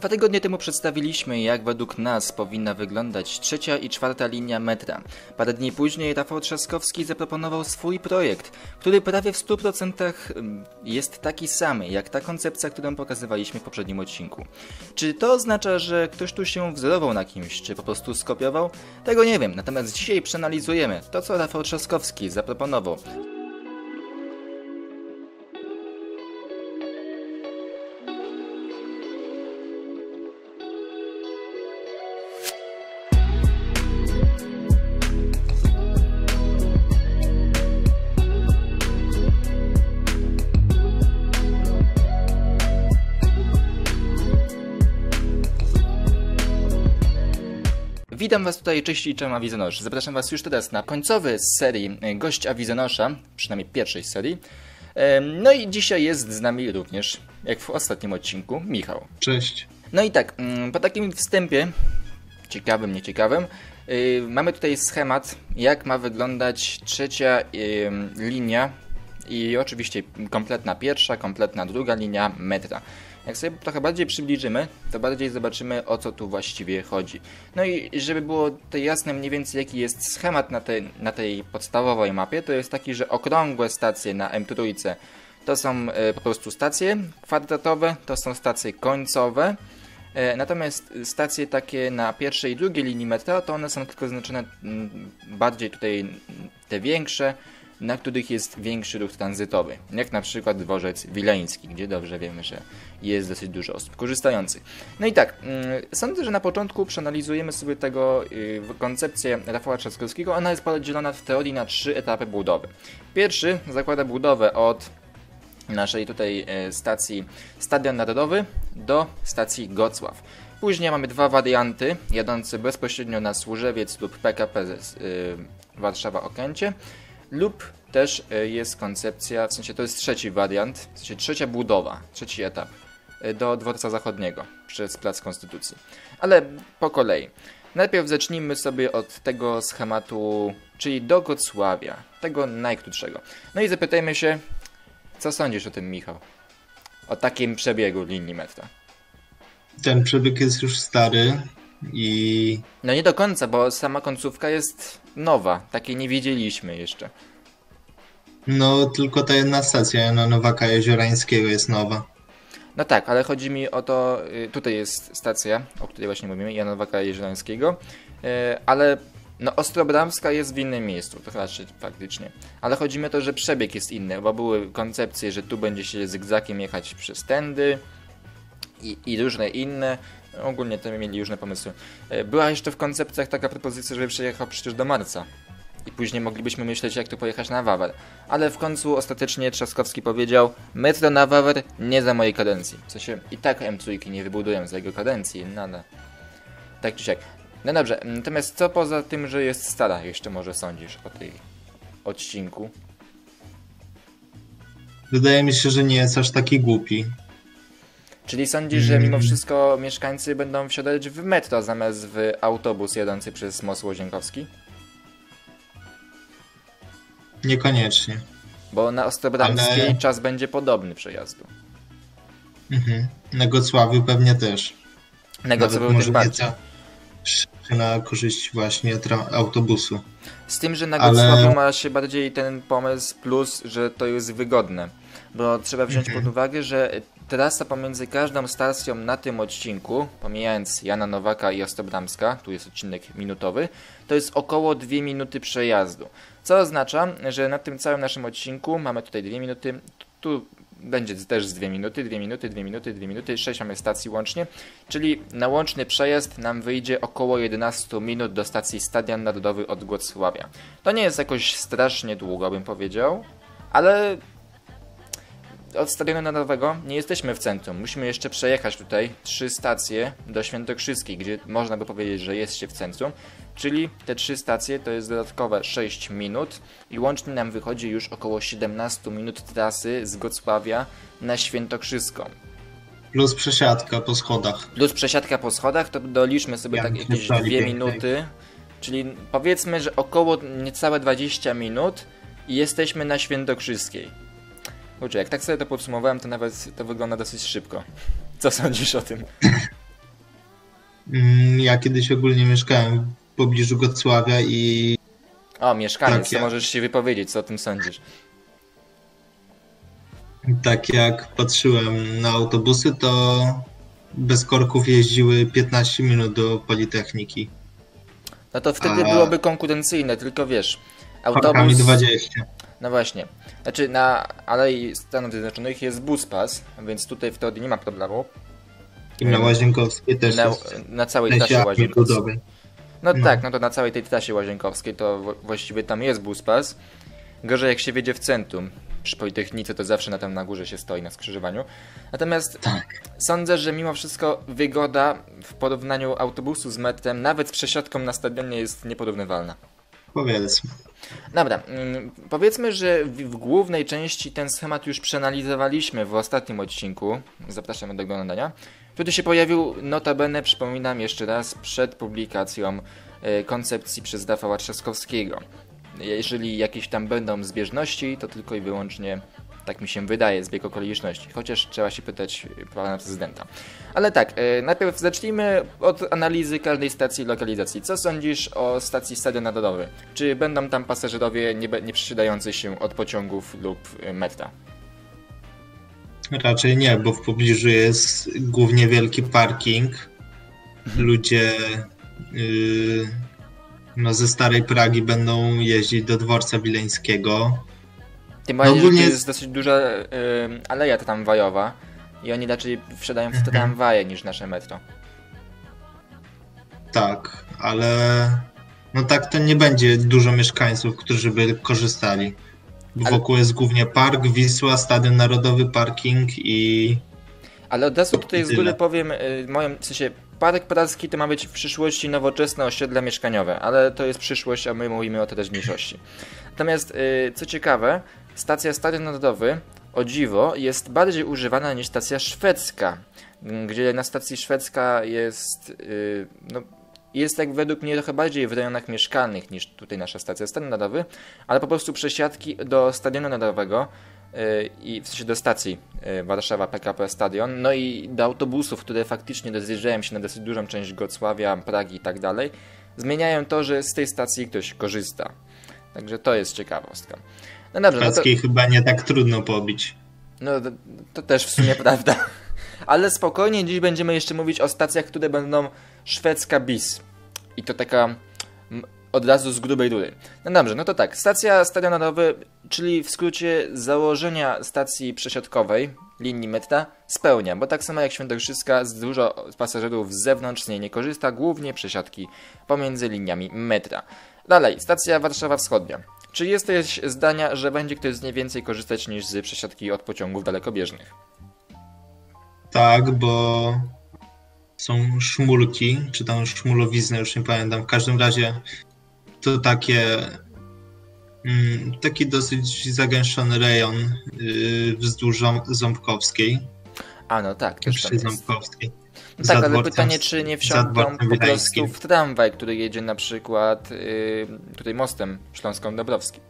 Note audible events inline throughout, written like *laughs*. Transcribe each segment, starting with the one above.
Dwa tygodnie temu przedstawiliśmy, jak według nas powinna wyglądać trzecia i czwarta linia metra. Parę dni później Rafał Trzaskowski zaproponował swój projekt, który prawie w 100% mm, jest taki sam, jak ta koncepcja, którą pokazywaliśmy w poprzednim odcinku. Czy to oznacza, że ktoś tu się wzorował na kimś, czy po prostu skopiował? Tego nie wiem, natomiast dzisiaj przeanalizujemy to, co Rafał Trzaskowski zaproponował. Witam Was tutaj, cześć i czema Wizonosz. Zapraszam Was już teraz na końcowy z serii e, Gość Awizonosza, przynajmniej pierwszej serii. No i dzisiaj jest z nami również, jak w ostatnim odcinku, Michał. Cześć. No i tak, mm, po takim wstępie, ciekawym, nieciekawym, yy, mamy tutaj schemat, jak ma wyglądać trzecia linia i oczywiście kompletna pierwsza, kompletna druga linia metra. Jak sobie trochę bardziej przybliżymy, to bardziej zobaczymy o co tu właściwie chodzi. No i żeby było to jasne mniej więcej jaki jest schemat na tej, na tej podstawowej mapie, to jest taki, że okrągłe stacje na M3 to są e, po prostu stacje kwadratowe, to są stacje końcowe. E, Natomiast stacje takie na pierwszej i drugiej linii metra, to one są tylko zaznaczone mm, bardziej tutaj te większe, na których jest większy ruch tranzytowy, jak na przykład dworzec wileński, gdzie dobrze wiemy, że jest dosyć dużo osób korzystających. No i tak, mm, sądzę, że na początku przeanalizujemy sobie tego y, koncepcję Rafała Trzaskowskiego. Ona jest podzielona w teorii na trzy etapy budowy. Pierwszy zakłada budowę od naszej tutaj e, stacji Stadion Narodowy do stacji Gocław. Później mamy dwa warianty jadące bezpośrednio na Służewiec lub PKP z, y, Warszawa Okęcie lub też y, jest koncepcja, w sensie to jest trzeci wariant, w sensie trzecia budowa, trzeci etap y, do dworca zachodniego przez Plac Konstytucji. Ale po kolei. Najpierw zacznijmy sobie od tego schematu, czyli do Gocławia, tego najkrótszego. No i zapytajmy się, co sądzisz o tym, Michał? O takim przebiegu linii metra. Ten przebieg jest już stary i No nie do końca, bo sama końcówka jest nowa. Takiej nie widzieliśmy jeszcze. no tylko ta jedna stacja Jana Nowaka Jeziorańskiego jest nowa. No tak, ale chodzi mi o to, y, tutaj jest stacja, o której właśnie mówimy, Janowaka Jezielańskiego, y, ale no Ostrobramska jest w innym miejscu, to raczej faktycznie. Ale chodzi mi o to, że przebieg jest inny, bo były koncepcje, że tu będzie się zygzakiem jechać przez tędy i, i różne inne. Ogólnie to mieli różne pomysły. Y, Była jeszcze w koncepcjach taka propozycja, żeby przejechał przecież do marca. I później moglibyśmy myśleć, jak tu pojechać na Wawel. Ale w końcu ostatecznie Trzaskowski powiedział Metro na Wawel nie za mojej kadencji. W sensie i tak M3 nie wybudują za jego kadencji, no, no. Tak czy siak. No dobrze, natomiast co poza tym, że jest stara, jeszcze może sądzisz o tej odcinku? Wydaje mi się, że nie jest aż taki głupi. Czyli sądzisz, że mimo wszystko mieszkańcy będą wsiadać w metro zamiast w autobus jadący przez most Łozienkowski? Niekoniecznie. Bo na Ostrobramskiej Ale- czas będzie podobny przejazdu. Mhm. Na Gocławiu pewnie też. Nawet był też bardziej. na korzyść właśnie autobusu. Z tym, że na Ale- Gocławiu ma się bardziej ten pomysł plus, że to jest wygodne. Bo trzeba wziąć Mhm. pod uwagę, że trasa pomiędzy każdą stacją na tym odcinku, pomijając Jana Nowaka i Ostobramska, tu jest odcinek minutowy, to jest około 2 minuty przejazdu. Co oznacza, że na tym całym naszym odcinku mamy tutaj 2 minuty, tu będzie też z 2 minuty, 2 minuty, 2 minuty, 2 minuty, 6 mamy stacji łącznie, czyli na łączny przejazd nam wyjdzie około 11 minut do stacji Stadion Narodowy od Gocławia. To nie jest jakoś strasznie długo, bym powiedział, ale od Stadionu Narodowego nie jesteśmy w centrum. Musimy jeszcze przejechać tutaj trzy stacje do Świętokrzyskiej, gdzie można by powiedzieć, że jest się w centrum. Czyli te trzy stacje to jest dodatkowe 6 minut i łącznie nam wychodzi już około 17 minut trasy z Gocławia na Świętokrzyską. Plus przesiadka po schodach. Plus przesiadka po schodach, to doliczmy sobie Ja tak jakieś dwie pięknej. minuty. Czyli powiedzmy, że około niecałe 20 minut i jesteśmy na Świętokrzyskiej. Kurczę, jak tak sobie to podsumowałem, to nawet to wygląda dosyć szybko. Co sądzisz o tym? Mm, Ja kiedyś ogólnie mieszkałem w pobliżu Gocławia i O, mieszkaniec, Tak, to możesz się wypowiedzieć, co o tym sądzisz. tak jak patrzyłem na autobusy, to bez korków jeździły 15 minut do Politechniki. No to wtedy A- byłoby konkurencyjne, tylko wiesz, Korkami autobus... 20. No właśnie. Znaczy na Alei Stanów Zjednoczonych jest buspas, więc tutaj w teorii nie ma problemu. I na Łazienkowskiej też Na, jest. na całej trasie łazienkowskiej. No, No. tak, no to na całej tej trasie łazienkowskiej to właściwie tam jest buspas. Gorzej jak się wiedzie w centrum. Przy Politechnice to zawsze na tam na górze się stoi na skrzyżowaniu. Natomiast Tak. sądzę, że mimo wszystko wygoda w porównaniu autobusu z metrem, nawet z przesiadką na stadionie jest nieporównywalna. Powiedzmy. Dobra, mm, powiedzmy, że w, głównej części ten schemat już przeanalizowaliśmy w ostatnim odcinku. Zapraszam do oglądania. Wtedy się pojawił, notabene, przypominam jeszcze raz, przed publikacją e, koncepcji przez Rafała Trzaskowskiego. Jeżeli jakieś tam będą zbieżności, to tylko i wyłącznie, tak mi się wydaje, zbieg okoliczności. Chociaż trzeba się pytać pana prezydenta. Ale tak, e, najpierw zacznijmy od analizy każdej stacji lokalizacji. Co sądzisz o stacji Stadion Narodowy? Czy będą tam pasażerowie nie, nie przesiadający się od pociągów lub e, metra? Raczej nie, bo w pobliżu jest głównie wielki parking. Ludzie yy, no, ze starej Pragi będą jeździć do dworca wileńskiego. Tym bardziej, że ogólnie to jest- dosyć duża e, aleja tramwajowa i oni raczej wsiadają w te Mhm. tramwaje niż nasze metro. Tak, ale no tak to nie będzie dużo mieszkańców, którzy by korzystali. Ale- Wokół jest głównie park, Wisła, Stadion Narodowy, parking i Ale od razu tutaj z góry powiem, y, moim, w sensie Park Praski to ma być w przyszłości nowoczesne osiedle mieszkaniowe, ale to jest przyszłość, a my mówimy o teraźniejszości. Natomiast y, co ciekawe, stacja Stadion Narodowy, o dziwo, jest bardziej używana niż stacja szwedzka, gdzie na stacji szwedzka jest, y, no, jest jak według mnie trochę bardziej w rejonach mieszkalnych niż tutaj nasza stacja Stadion Narodowy, ale po prostu przesiadki do Stadionu Narodowego y, i w sensie do stacji y, Warszawa PKP Stadion, no i do autobusów, które faktycznie rozjeżdżają się na dosyć dużą część Gocławia, Pragi i tak dalej, zmieniają to, że z tej stacji ktoś korzysta. Także to jest ciekawostka. No dobrze, no to, chyba nie tak trudno pobić. no, to, to też w sumie *laughs* prawda. Ale spokojnie, dziś będziemy jeszcze mówić o stacjach, które będą szwedzka bis. I to taka mm, od razu z grubej rury. No dobrze, no to tak. Stacja Narodowy, czyli w skrócie założenia stacji przesiadkowej linii metra spełnia, bo tak samo jak Świętokrzyska, z dużo pasażerów z zewnątrz z niej nie korzysta, głównie przesiadki pomiędzy liniami metra. Dalej, stacja Warszawa Wschodnia. Czy jesteś zdania, że będzie ktoś z niej więcej korzystać niż z przesiadki od pociągów dalekobieżnych? Tak, bo są szmulki, czy tam szmulowizny, już nie pamiętam. W każdym razie to takie mm, taki dosyć zagęszczony rejon yy, wzdłuż Ząb- Ząbkowskiej, A no tak, też przy jest. Ząbkowskiej. Tak, ale dworcem- pytanie, czy nie wsiądą po prostu w tramwaj, który jedzie na przykład yy, tutaj mostem Śląską-Dąbrowskim.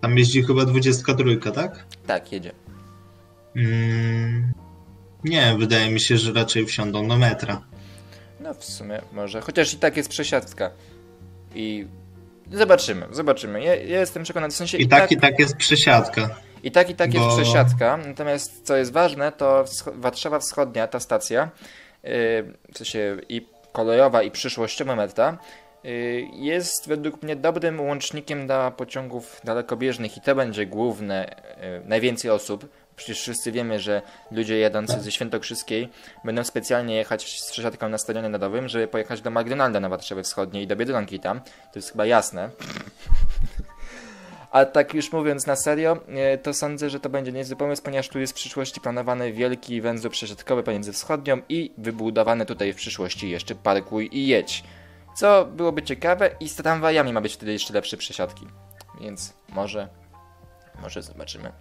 Tam jeździ chyba 23, tak? Tak, jedzie. Mm, nie, wydaje mi się, że raczej wsiądą do metra. No w sumie może, chociaż i tak jest przesiadka. I zobaczymy, zobaczymy. Ja, ja jestem przekonany, w sensie I tak, i tak jest przesiadka. I tak, i tak jest Bo- przesiadka. Natomiast co jest ważne, to Warszawa Wschodnia, ta stacja, yy, w sensie i kolejowa, i przyszłościowa metra, yy, jest według mnie dobrym łącznikiem dla pociągów dalekobieżnych i to będzie główne, yy, najwięcej osób. Przecież wszyscy wiemy, że ludzie jadący ze Świętokrzyskiej będą specjalnie jechać z przesiadką na Stadionie Narodowym, żeby pojechać do McDonalda na Warszawie Wschodniej i do Biedronki tam. To jest chyba jasne. A tak już mówiąc na serio, e, to sądzę, że to będzie niezły pomysł, ponieważ tu jest w przyszłości planowany wielki węzeł przesiadkowy pomiędzy wschodnią i wybudowany tutaj w przyszłości jeszcze parkuj i jedź. Co byłoby ciekawe i z tramwajami ma być wtedy jeszcze lepsze przesiadki. Więc może, może zobaczymy.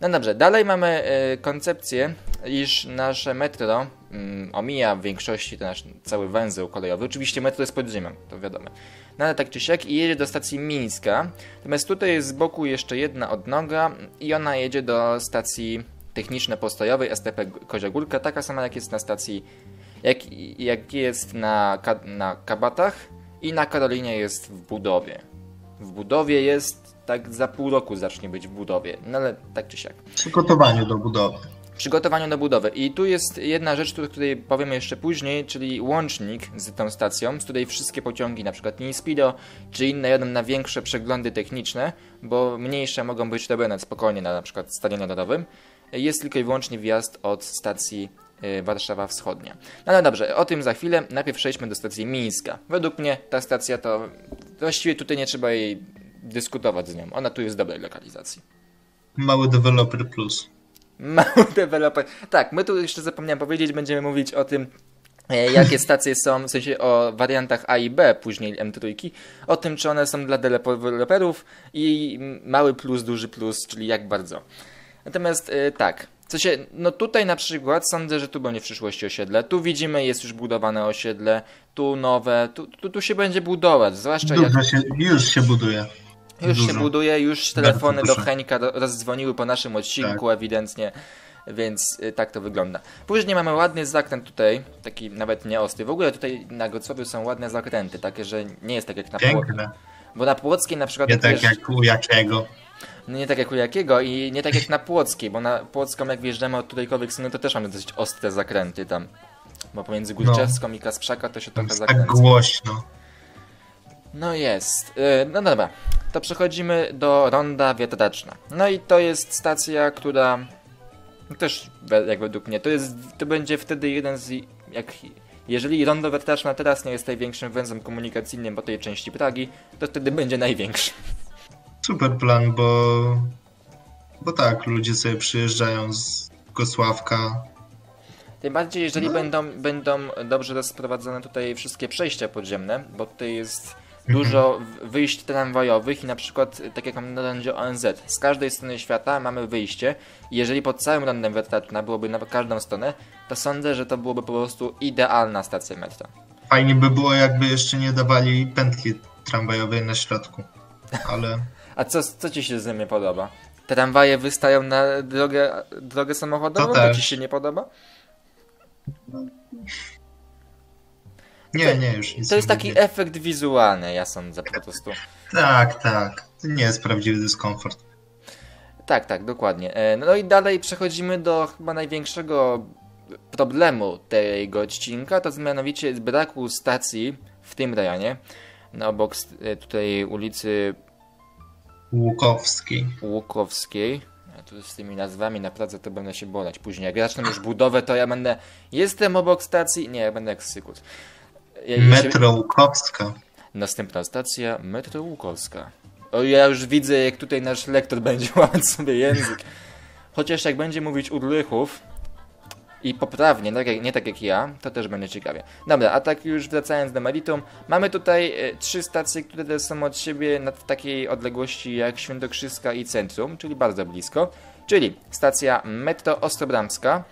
No dobrze, dalej mamy e, koncepcję, iż nasze metro mm, omija w większości ten nasz cały węzeł kolejowy. Oczywiście metro jest pod ziemią, to wiadomo. No ale tak czy siak i jedzie do stacji Mińska. Natomiast tutaj jest z boku jeszcze jedna odnoga i ona jedzie do stacji techniczno-postojowej STP Kozia Górka, taka sama jak jest na stacji jak, jak jest na, na Kabatach i na Karolinie jest w budowie. W budowie jest, tak za pół roku zacznie być w budowie, no ale tak czy siak. W przygotowaniu do budowy. Przygotowaniu do budowy. I tu jest jedna rzecz, o której powiemy jeszcze później, czyli łącznik z tą stacją, z której wszystkie pociągi, na przykład Nispido czy inne jadą na większe przeglądy techniczne, bo mniejsze mogą być robione spokojnie na, na przykład stadionie narodowym. Jest tylko i wyłącznie wjazd od stacji y, Warszawa Wschodnia. No dobrze, o tym za chwilę. Najpierw przejdźmy do stacji Mińska. Według mnie ta stacja to właściwie tutaj nie trzeba jej dyskutować z nią. Ona tu jest dobrej lokalizacji. Mały deweloper plus. Mały *laughs* deweloper. Tak, my tu jeszcze zapomniałem powiedzieć, będziemy mówić o tym, e, jakie stacje są, w sensie o wariantach A i B, później M3, o tym, czy one są dla deweloperów i mały plus, duży plus, czyli jak bardzo. Natomiast e, tak, co się, no tutaj na przykład sądzę, że tu będzie w przyszłości osiedle. Tu widzimy, jest już budowane osiedle, tu nowe, tu, tu, tu się będzie budować, zwłaszcza jak się, już się buduje. Już się dużo. buduje, już telefony do do- rozdzwoniły po naszym odcinku ewidentnie, więc y, tak to wygląda. Później mamy ładny zakręt tutaj, taki nawet nie ostry. W ogóle tutaj na Gocławiu są ładne zakręty, takie, że nie jest tak jak na Płockiej. Piękne. Bo na Płockiej na przykład Nie tak wiesz, jak u jakiego. no nie tak jak u jakiego i nie tak jak na Płockiej, bo na Płocką jak wjeżdżamy od tutejkowych strony to też mamy dosyć ostre zakręty tam. Bo pomiędzy Górczewską i Kasprzaka to się trochę Tak zakręca. głośno. No jest. Yy, No dobra, to przechodzimy do Ronda Wiatraczna. No i to jest stacja, która też jak według mnie, to jest, to będzie wtedy jeden z, jak, jeżeli Rondo Wiatraczna teraz nie jest największym węzłem komunikacyjnym po tej części Pragi, to wtedy będzie największy. Super plan, bo. Bo tak, ludzie sobie przyjeżdżają z Gosławka. Tym bardziej, jeżeli No. będą, będą dobrze rozprowadzone tutaj wszystkie przejścia podziemne, bo tutaj jest dużo wyjść tramwajowych i na przykład, y, tak jak mamy na rondzie ONZ, z każdej strony świata mamy wyjście i jeżeli pod całym rondem Wiatraczna byłoby na każdą stronę, to sądzę, że to byłoby po prostu idealna stacja metra. Fajnie by było, jakby jeszcze nie dawali pętli tramwajowej na środku. Ale *laughs* A co, co ci się z nimi podoba? Tramwaje wystają na drogę, drogę samochodową? To To ci się nie podoba? *laughs* nie, nie, już nic To jest taki efekt wizualny, ja sądzę po prostu. Tak, tak. To nie jest prawdziwy dyskomfort. Tak, tak, dokładnie. E, No i dalej przechodzimy do chyba największego problemu tego odcinka, to mianowicie braku stacji w tym rejonie, na obok e, tutaj ulicy Łukowski. Łukowskiej. Ja tu z tymi nazwami naprawdę to będę się bolać później. Jak zacznę już budowę, to ja będę. Jestem obok stacji. Nie, ja będę jak sykut. Metro Łukowska. Następna stacja Metro Łukowska. O, ja już widzę, jak tutaj nasz lektor będzie *laughs* łamać sobie język. Chociaż jak będzie mówić urlychów i poprawnie, tak jak, nie tak jak ja, to też będzie ciekawie. Dobra, a tak już wracając do meritum, mamy tutaj e, trzy stacje, które są od siebie na takiej odległości jak Świętokrzyska i Centrum, czyli bardzo blisko. Czyli stacja Metro Ostrobramska,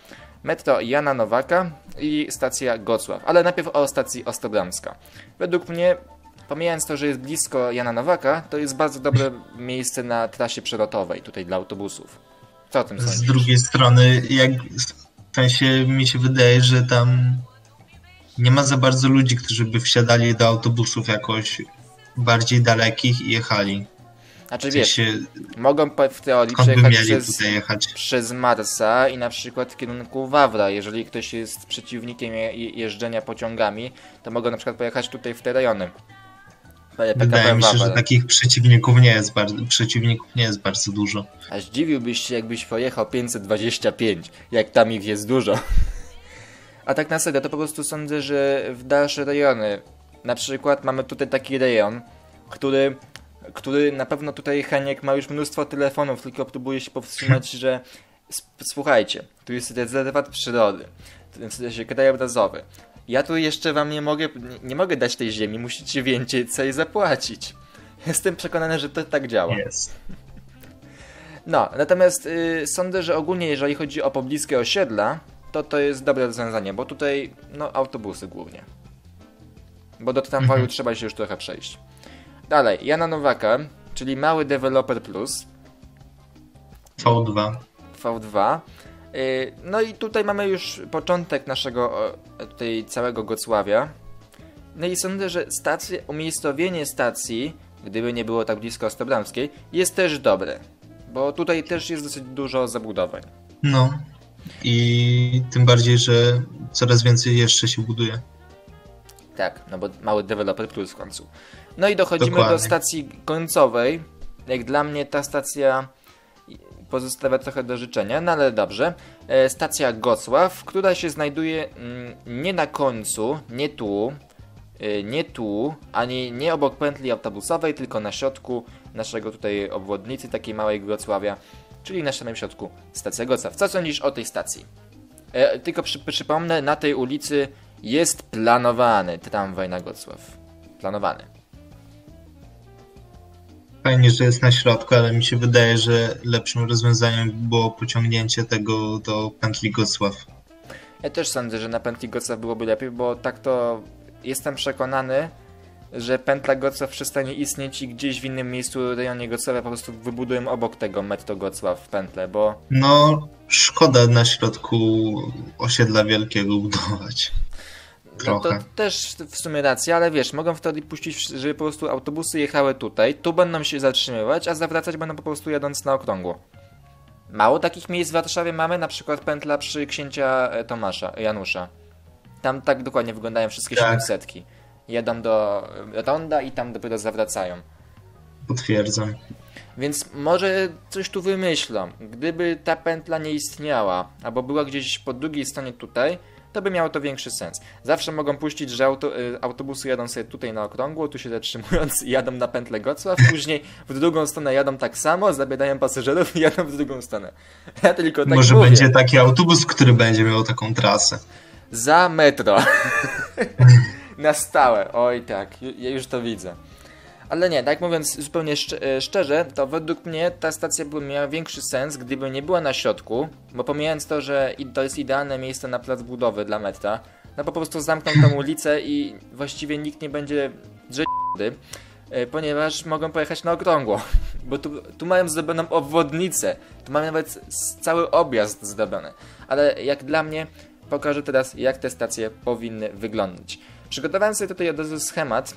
Metro Jana Nowaka i stacja Gocław. Ale najpierw o stacji Ostrobramska. Według mnie, pomijając to, że jest blisko Jana Nowaka, to jest bardzo dobre miejsce na trasie przelotowej, tutaj dla autobusów. Co o tym Z sądzisz? drugiej strony, jak w sensie mi się wydaje, że tam nie ma za bardzo ludzi, którzy by wsiadali do autobusów jakoś bardziej dalekich i jechali. Znaczy wiesz, mogą w teorii przejechać przez, przez Marsa i na przykład w kierunku Wawra. Jeżeli ktoś jest przeciwnikiem je, je- jeżdżenia pociągami, to mogą na przykład pojechać tutaj w te rejony. PKP Wydaje mi się, że takich przeciwników nie jest bardzo, przeciwników nie jest bardzo dużo. A zdziwiłbyś się, jakbyś pojechał 525, jak tam ich jest dużo. *laughs* A tak na serio, to po prostu sądzę, że w dalsze rejony, na przykład mamy tutaj taki rejon, który, który na pewno tutaj Heniek ma już mnóstwo telefonów, tylko próbuje się powstrzymać, *laughs* że słuchajcie, tu jest rezerwat przyrody, w sensie krajobrazowy. Ja tu jeszcze wam nie mogę, nie, nie mogę dać tej ziemi, musicie więcej zapłacić. *laughs* Jestem przekonany, że to tak działa. Jest. *laughs* No, natomiast y, sądzę, że ogólnie jeżeli chodzi o pobliskie osiedla, to to jest dobre rozwiązanie, bo tutaj no autobusy głównie. Bo do tramwaju Mhm. trzeba się już trochę przejść. Dalej, Jana Nowaka, czyli mały deweloper plus, V2. V2. Y, No i tutaj mamy już początek naszego tutaj całego Gocławia. No i sądzę, że stacje, umiejscowienie stacji, gdyby nie było tak blisko Ostobramskiej, jest też dobre. Bo tutaj też jest dosyć dużo zabudowań. No. I tym bardziej, że coraz więcej jeszcze się buduje. Tak, no bo mały deweloper plus w końcu. No i dochodzimy Dokładnie. do stacji końcowej. Jak dla mnie ta stacja pozostawia trochę do życzenia, no ale dobrze. E, Stacja Gocław, która się znajduje mm, nie na końcu, nie tu, e, nie tu, ani nie obok pętli autobusowej, tylko na środku naszego tutaj obwodnicy, takiej małej Wrocławia, czyli na samym środku stacja Gocław. Co sądzisz o tej stacji? E, tylko przy, przypomnę, na tej ulicy jest planowany tramwaj na Gocław. Planowany. Fajnie, że jest na środku, ale mi się wydaje, że lepszym rozwiązaniem było pociągnięcie tego do pętli Gocław. Ja też sądzę, że na pętli Gocław byłoby lepiej, bo tak to jestem przekonany, że pętla Gocław przestanie istnieć i gdzieś w innym miejscu rejonie Gocławia po prostu wybudują obok tego metro Gocław pętlę, bo No, szkoda na środku osiedla wielkiego budować. No to Trochę. też w sumie racja, ale wiesz, mogą wtedy puścić, żeby po prostu autobusy jechały tutaj, tu będą się zatrzymywać, a zawracać będą po prostu jadąc na okrągło. Mało takich miejsc w Warszawie mamy, na przykład pętla przy księcia e, Tomasza, Janusza. Tam tak dokładnie wyglądają wszystkie Tak. 700. Jadą do e, Ronda i tam dopiero zawracają. Potwierdzam. Więc może coś tu wymyślą. Gdyby ta pętla nie istniała, albo była gdzieś po drugiej stronie tutaj, to by miało to większy sens. Zawsze mogą puścić, że auto, y, autobusy jadą sobie tutaj na okrągło, tu się zatrzymując i jadą na pętlę Gocław, później w drugą stronę jadą tak samo, zabierają pasażerów i jadą w drugą stronę. Ja tylko tak Może mówię. będzie taki autobus, który będzie miał taką trasę. Za metro. *laughs* Na stałe. Oj tak, ja już to widzę. Ale nie, tak mówiąc zupełnie e, szczerze, to według mnie ta stacja by miała większy sens, gdyby nie była na środku, bo pomijając to, że to jest idealne miejsce na plac budowy dla metra, no po prostu zamkną tą ulicę i właściwie nikt nie będzie drzeć e, ponieważ mogą pojechać na okrągło, *laughs* bo tu, tu mają zrobioną obwodnicę, tu mamy nawet cały objazd zrobiony. Ale jak dla mnie, pokażę teraz, jak te stacje powinny wyglądać. Przygotowałem sobie tutaj od razu schemat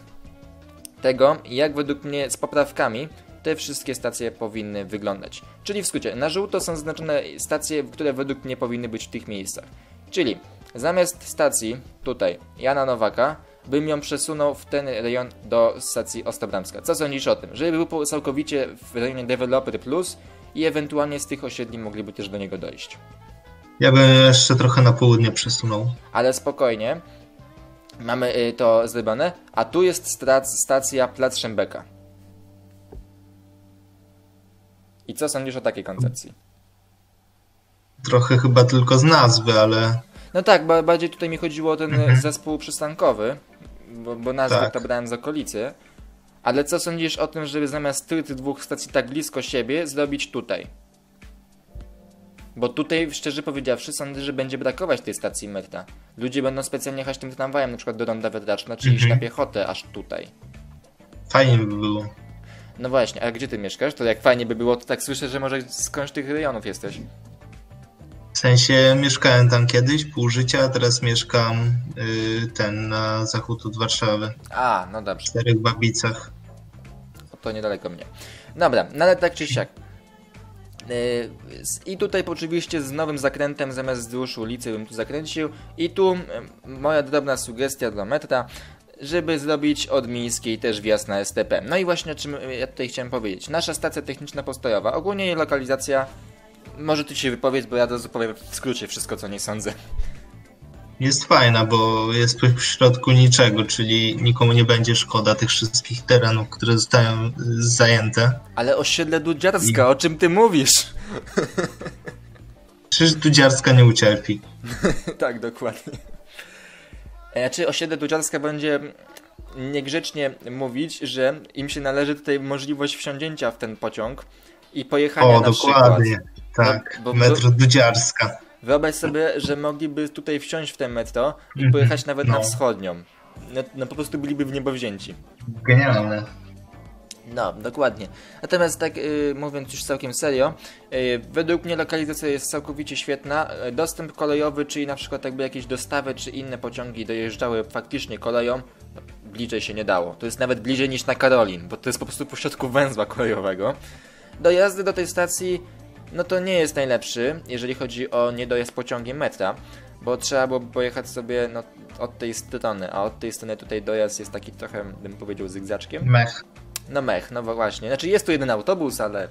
tego, jak według mnie z poprawkami te wszystkie stacje powinny wyglądać. Czyli w skrócie, na żółto są zaznaczone stacje, które według mnie powinny być w tych miejscach. Czyli zamiast stacji tutaj Jana Nowaka, bym ją przesunął w ten rejon do stacji Ostobramska. Co sądzisz o tym? Żeby był całkowicie w rejonie Developer Plus i ewentualnie z tych osiedli mogliby też do niego dojść. Ja bym jeszcze trochę na południe przesunął. Ale spokojnie, mamy y, to zrobione, a tu jest stac- stacja Plac Szembeka. I co sądzisz o takiej koncepcji? Trochę chyba tylko z nazwy, ale No tak, ba- bardziej tutaj mi chodziło o ten Mhm. y, zespół przystankowy, bo, bo nazwę Tak. to brałem z okolicy. Ale co sądzisz o tym, żeby zamiast tych dwóch stacji tak blisko siebie zrobić tutaj? Bo tutaj, szczerze powiedziawszy, sądzę, że będzie brakować tej stacji metra. Ludzie będą specjalnie jechać tym tramwajem, na przykład do Ronda Wetraczna, czy iść Mhm. na piechotę aż tutaj. fajnie by było. No właśnie, a gdzie ty mieszkasz? To jak fajnie by było, to tak słyszę, że może skądś tych rejonów jesteś. W sensie mieszkałem tam kiedyś, pół życia, a teraz mieszkam y, ten na zachód od Warszawy, A, no dobrze. w Czterech Babicach. O, to niedaleko mnie. Dobra, no ale tak czy siak. S- I tutaj oczywiście z nowym zakrętem zamiast wzdłuż ulicy bym tu zakręcił. I tu yy, moja drobna sugestia dla metra, żeby zrobić od miejskiej też wjazd na STP. No i właśnie o czym ja tutaj chciałem powiedzieć. Nasza stacja techniczna postojowa, ogólnie jej lokalizacja, może ty się wypowiedz, bo ja razu powiem w skrócie wszystko co nie sądzę. Jest fajna, bo jest w środku niczego, czyli nikomu nie będzie szkoda tych wszystkich terenów, które zostają y, zajęte. Ale osiedle Dudziarska, o czym ty mówisz? Przecież Dudziarska nie ucierpi. *laughs* tak, dokładnie. E, Czy osiedle Dudziarska będzie niegrzecznie mówić, że im się należy tutaj możliwość wsiądzięcia w ten pociąg i pojechania O, na dokładnie. przykład. Tak, Bo- bo- metro Dudziarska. Wyobraź sobie, że mogliby tutaj wsiąść w te metro i Mhm, pojechać nawet na no. wschodnią. No, no po prostu byliby w niebo wzięci. Genialne. No, dokładnie. Natomiast tak y, mówiąc już całkiem serio, y, według mnie lokalizacja jest całkowicie świetna. Dostęp kolejowy, czyli na przykład jakby jakieś dostawy czy inne pociągi dojeżdżały faktycznie koleją, no, bliżej się nie dało. To jest nawet bliżej niż na Karolin, bo to jest po prostu pośrodku węzła kolejowego. Dojazdy do tej stacji, no to nie jest najlepszy, jeżeli chodzi o niedojazd pociągiem metra, bo trzeba było pojechać sobie no, od tej strony, a od tej strony tutaj dojazd jest taki trochę, bym powiedział, zygzaczkiem. Mech. No mech, no właśnie. Znaczy jest tu jeden autobus, ale...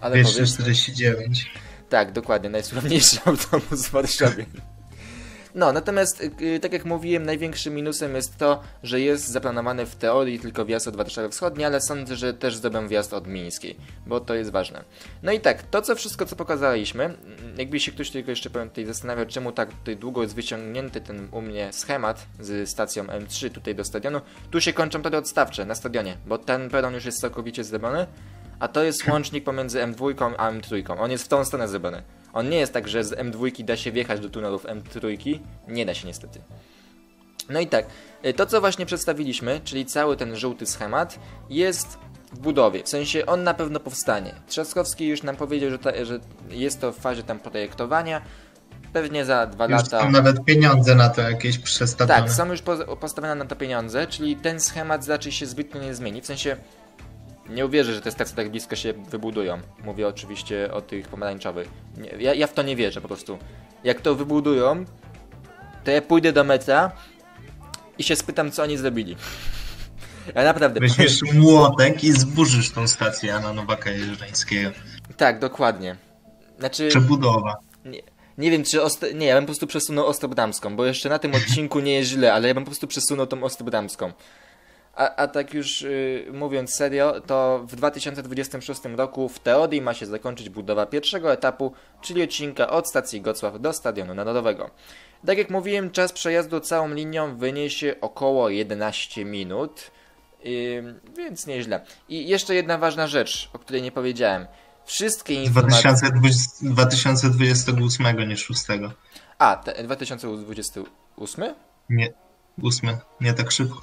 Ale powiedzmy, 249. tak, dokładnie, najsławniejszy *laughs* autobus w Warszawie. No, natomiast, y, tak jak mówiłem, największym minusem jest to, że jest zaplanowany w teorii tylko wjazd od Warszawy Wschodniej, ale sądzę, że też zrobią wjazd od Mińskiej, bo to jest ważne. No i tak, to co wszystko, co pokazaliśmy, mm, jakby się ktoś tylko jeszcze powiem tutaj zastanawiał, czemu tak tutaj długo jest wyciągnięty ten u mnie schemat z stacją M3 tutaj do stadionu, tu się kończą tory odstawcze na stadionie, bo ten peron już jest całkowicie zrobiony, a to jest łącznik pomiędzy M2 a M3. On jest w tą stronę zrobiony. On nie jest tak, że z M2 da się wjechać do tunelów M3. Nie da się niestety. No i tak, y, to co właśnie przedstawiliśmy, czyli cały ten żółty schemat, jest w budowie. W sensie on na pewno powstanie. Trzaskowski już nam powiedział, że, ta, że jest to w fazie tam projektowania. Pewnie za dwa Już lata. są nawet pieniądze na to jakieś przestawione. Tak, są już po, postawione na to pieniądze, czyli ten schemat raczej się zbytnio nie zmieni. W sensie nie uwierzę, że te stacje tak blisko się wybudują. Mówię oczywiście o tych pomarańczowych. Nie, ja, ja w to nie wierzę po prostu. Jak to wybudują, to ja pójdę do metra i się spytam, co oni zrobili. *laughs* Ja naprawdę. Weźmiesz młotek i zburzysz tą stację Jana Nowaka Jeżdżańskiego. Tak, dokładnie. Znaczy. Przebudowa. Nie, nie wiem, czy. Ost... Nie, ja bym po prostu przesunął Ostrop Damską, bo jeszcze na tym *laughs* odcinku nie jest źle, ale ja bym po prostu przesunął tą Ostrop Damską. A, a tak już yy, mówiąc serio, to w 2026 roku w teorii ma się zakończyć budowa pierwszego etapu, czyli odcinka od stacji Gocław do Stadionu Narodowego. Tak jak mówiłem, czas przejazdu całą linią wyniesie około 11 minut, yy, więc nieźle. I jeszcze jedna ważna rzecz, o której nie powiedziałem. Wszystkie informacje... 2020, 2028, nie 6. A, te, 2028? Nie, 8. Nie tak szybko.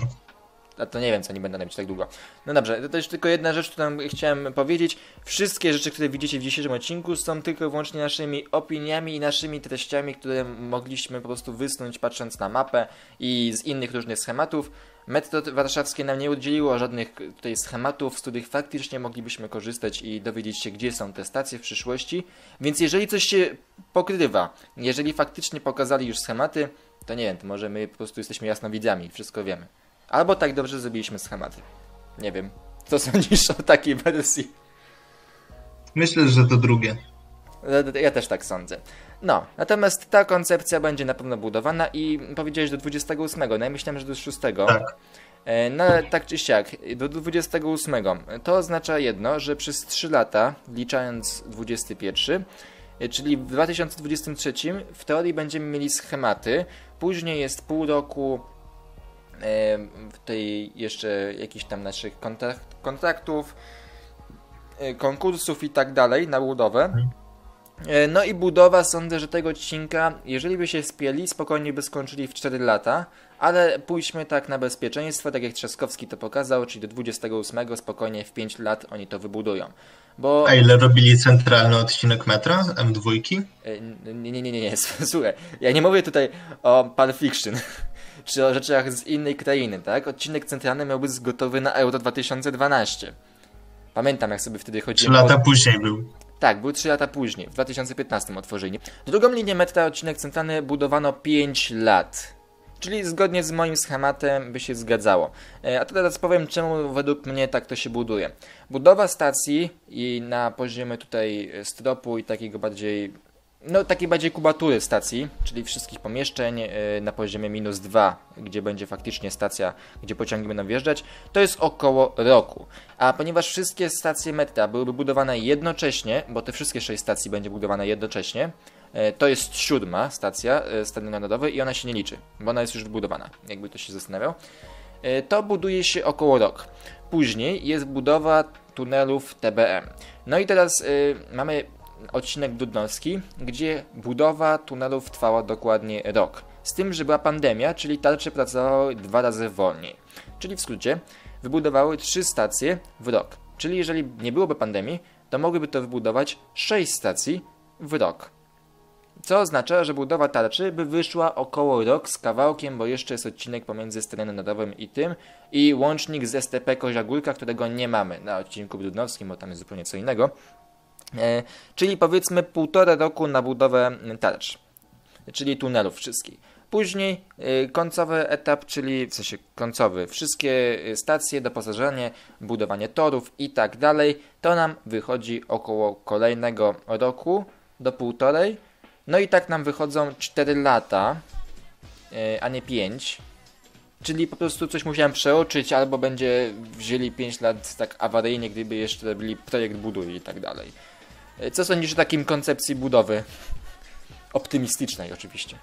A to nie wiem, co nie będę robić tak długo. No dobrze, to jest tylko jedna rzecz, którą chciałem powiedzieć. Wszystkie rzeczy, które widzicie w dzisiejszym odcinku są tylko i wyłącznie naszymi opiniami i naszymi treściami, które mogliśmy po prostu wysnuć patrząc na mapę i z innych różnych schematów. Metro warszawskie nam nie udzieliło żadnych tutaj schematów, z których faktycznie moglibyśmy korzystać i dowiedzieć się, gdzie są te stacje w przyszłości. Więc jeżeli coś się pokrywa, jeżeli faktycznie pokazali już schematy, to nie wiem, to może my po prostu jesteśmy jasnowidzami, wszystko wiemy. Albo tak dobrze zrobiliśmy schematy. Nie wiem. Co *laughs* sądzisz o takiej wersji? Myślę, że to drugie. Ja też tak sądzę. No, natomiast ta koncepcja będzie na pewno budowana i powiedziałeś do 28, no ja myślałem, że do 6. Tak. No, tak czy siak, do 28. To oznacza jedno, że przez 3 lata, liczając 21, czyli w 2023 w teorii będziemy mieli schematy, później jest pół roku tutaj jeszcze jakichś tam naszych kontrakt, kontraktów, konkursów i tak dalej na budowę. No i budowa, sądzę, że tego odcinka, jeżeli by się spieli, spokojnie by skończyli w 4 lata, ale pójdźmy tak na bezpieczeństwo, tak jak Trzaskowski to pokazał, czyli do 28 spokojnie w 5 lat oni to wybudują. Bo... A ile robili centralny odcinek metra M2? Nie, nie, nie, nie, nie, *laughs* słuchaj, ja nie mówię tutaj o Pulp Fiction czy o rzeczach z innej krainy, tak? Odcinek centralny miał być gotowy na Euro 2012. Pamiętam, jak sobie wtedy chodziłem. Trzy lata po... później był. Tak, był 3 lata później, w 2015 otworzyli. Drugą linię metra odcinek centralny budowano 5 lat. Czyli zgodnie z moim schematem by się zgadzało. A to teraz powiem, czemu według mnie tak to się buduje. Budowa stacji i na poziomie tutaj stropu i takiego bardziej no, takiej bardziej kubatury stacji, czyli wszystkich pomieszczeń na poziomie minus 2, gdzie będzie faktycznie stacja, gdzie pociągi będą wjeżdżać, to jest około roku. A ponieważ wszystkie stacje metra byłyby budowane jednocześnie, bo te wszystkie 6 stacji będzie budowane jednocześnie, to jest siódma stacja Stadion Narodowy i ona się nie liczy, bo ona jest już wybudowana, jakby ktoś się zastanawiał. To buduje się około rok. Później jest budowa tunelów TBM. No i teraz y, mamy odcinek Dudnowski, gdzie budowa tunelów trwała dokładnie rok. Z tym, że była pandemia, czyli tarcze pracowały dwa razy wolniej. Czyli w skrócie, wybudowały trzy stacje w rok. Czyli jeżeli nie byłoby pandemii, to mogłyby to wybudować 6 stacji w rok. Co oznacza, że budowa tarczy by wyszła około rok z kawałkiem, bo jeszcze jest odcinek pomiędzy Sterenem Narodowym i tym i łącznik z STP Koziagórka, którego nie mamy na odcinku brudnowskim, bo tam jest zupełnie co innego. E, czyli powiedzmy półtora roku na budowę tarcz, czyli tunelów wszystkich. Później y, końcowy etap, czyli w sensie końcowy, wszystkie stacje, doposażenie, budowanie torów i tak dalej, to nam wychodzi około kolejnego roku do półtorej. No i tak nam wychodzą 4 lata, y, a nie 5. Czyli po prostu coś musiałem przeoczyć, albo będzie wzięli 5 lat tak awaryjnie, gdyby jeszcze robili projekt buduj i tak dalej. Co sądzisz o takim koncepcji budowy? Optymistycznej oczywiście.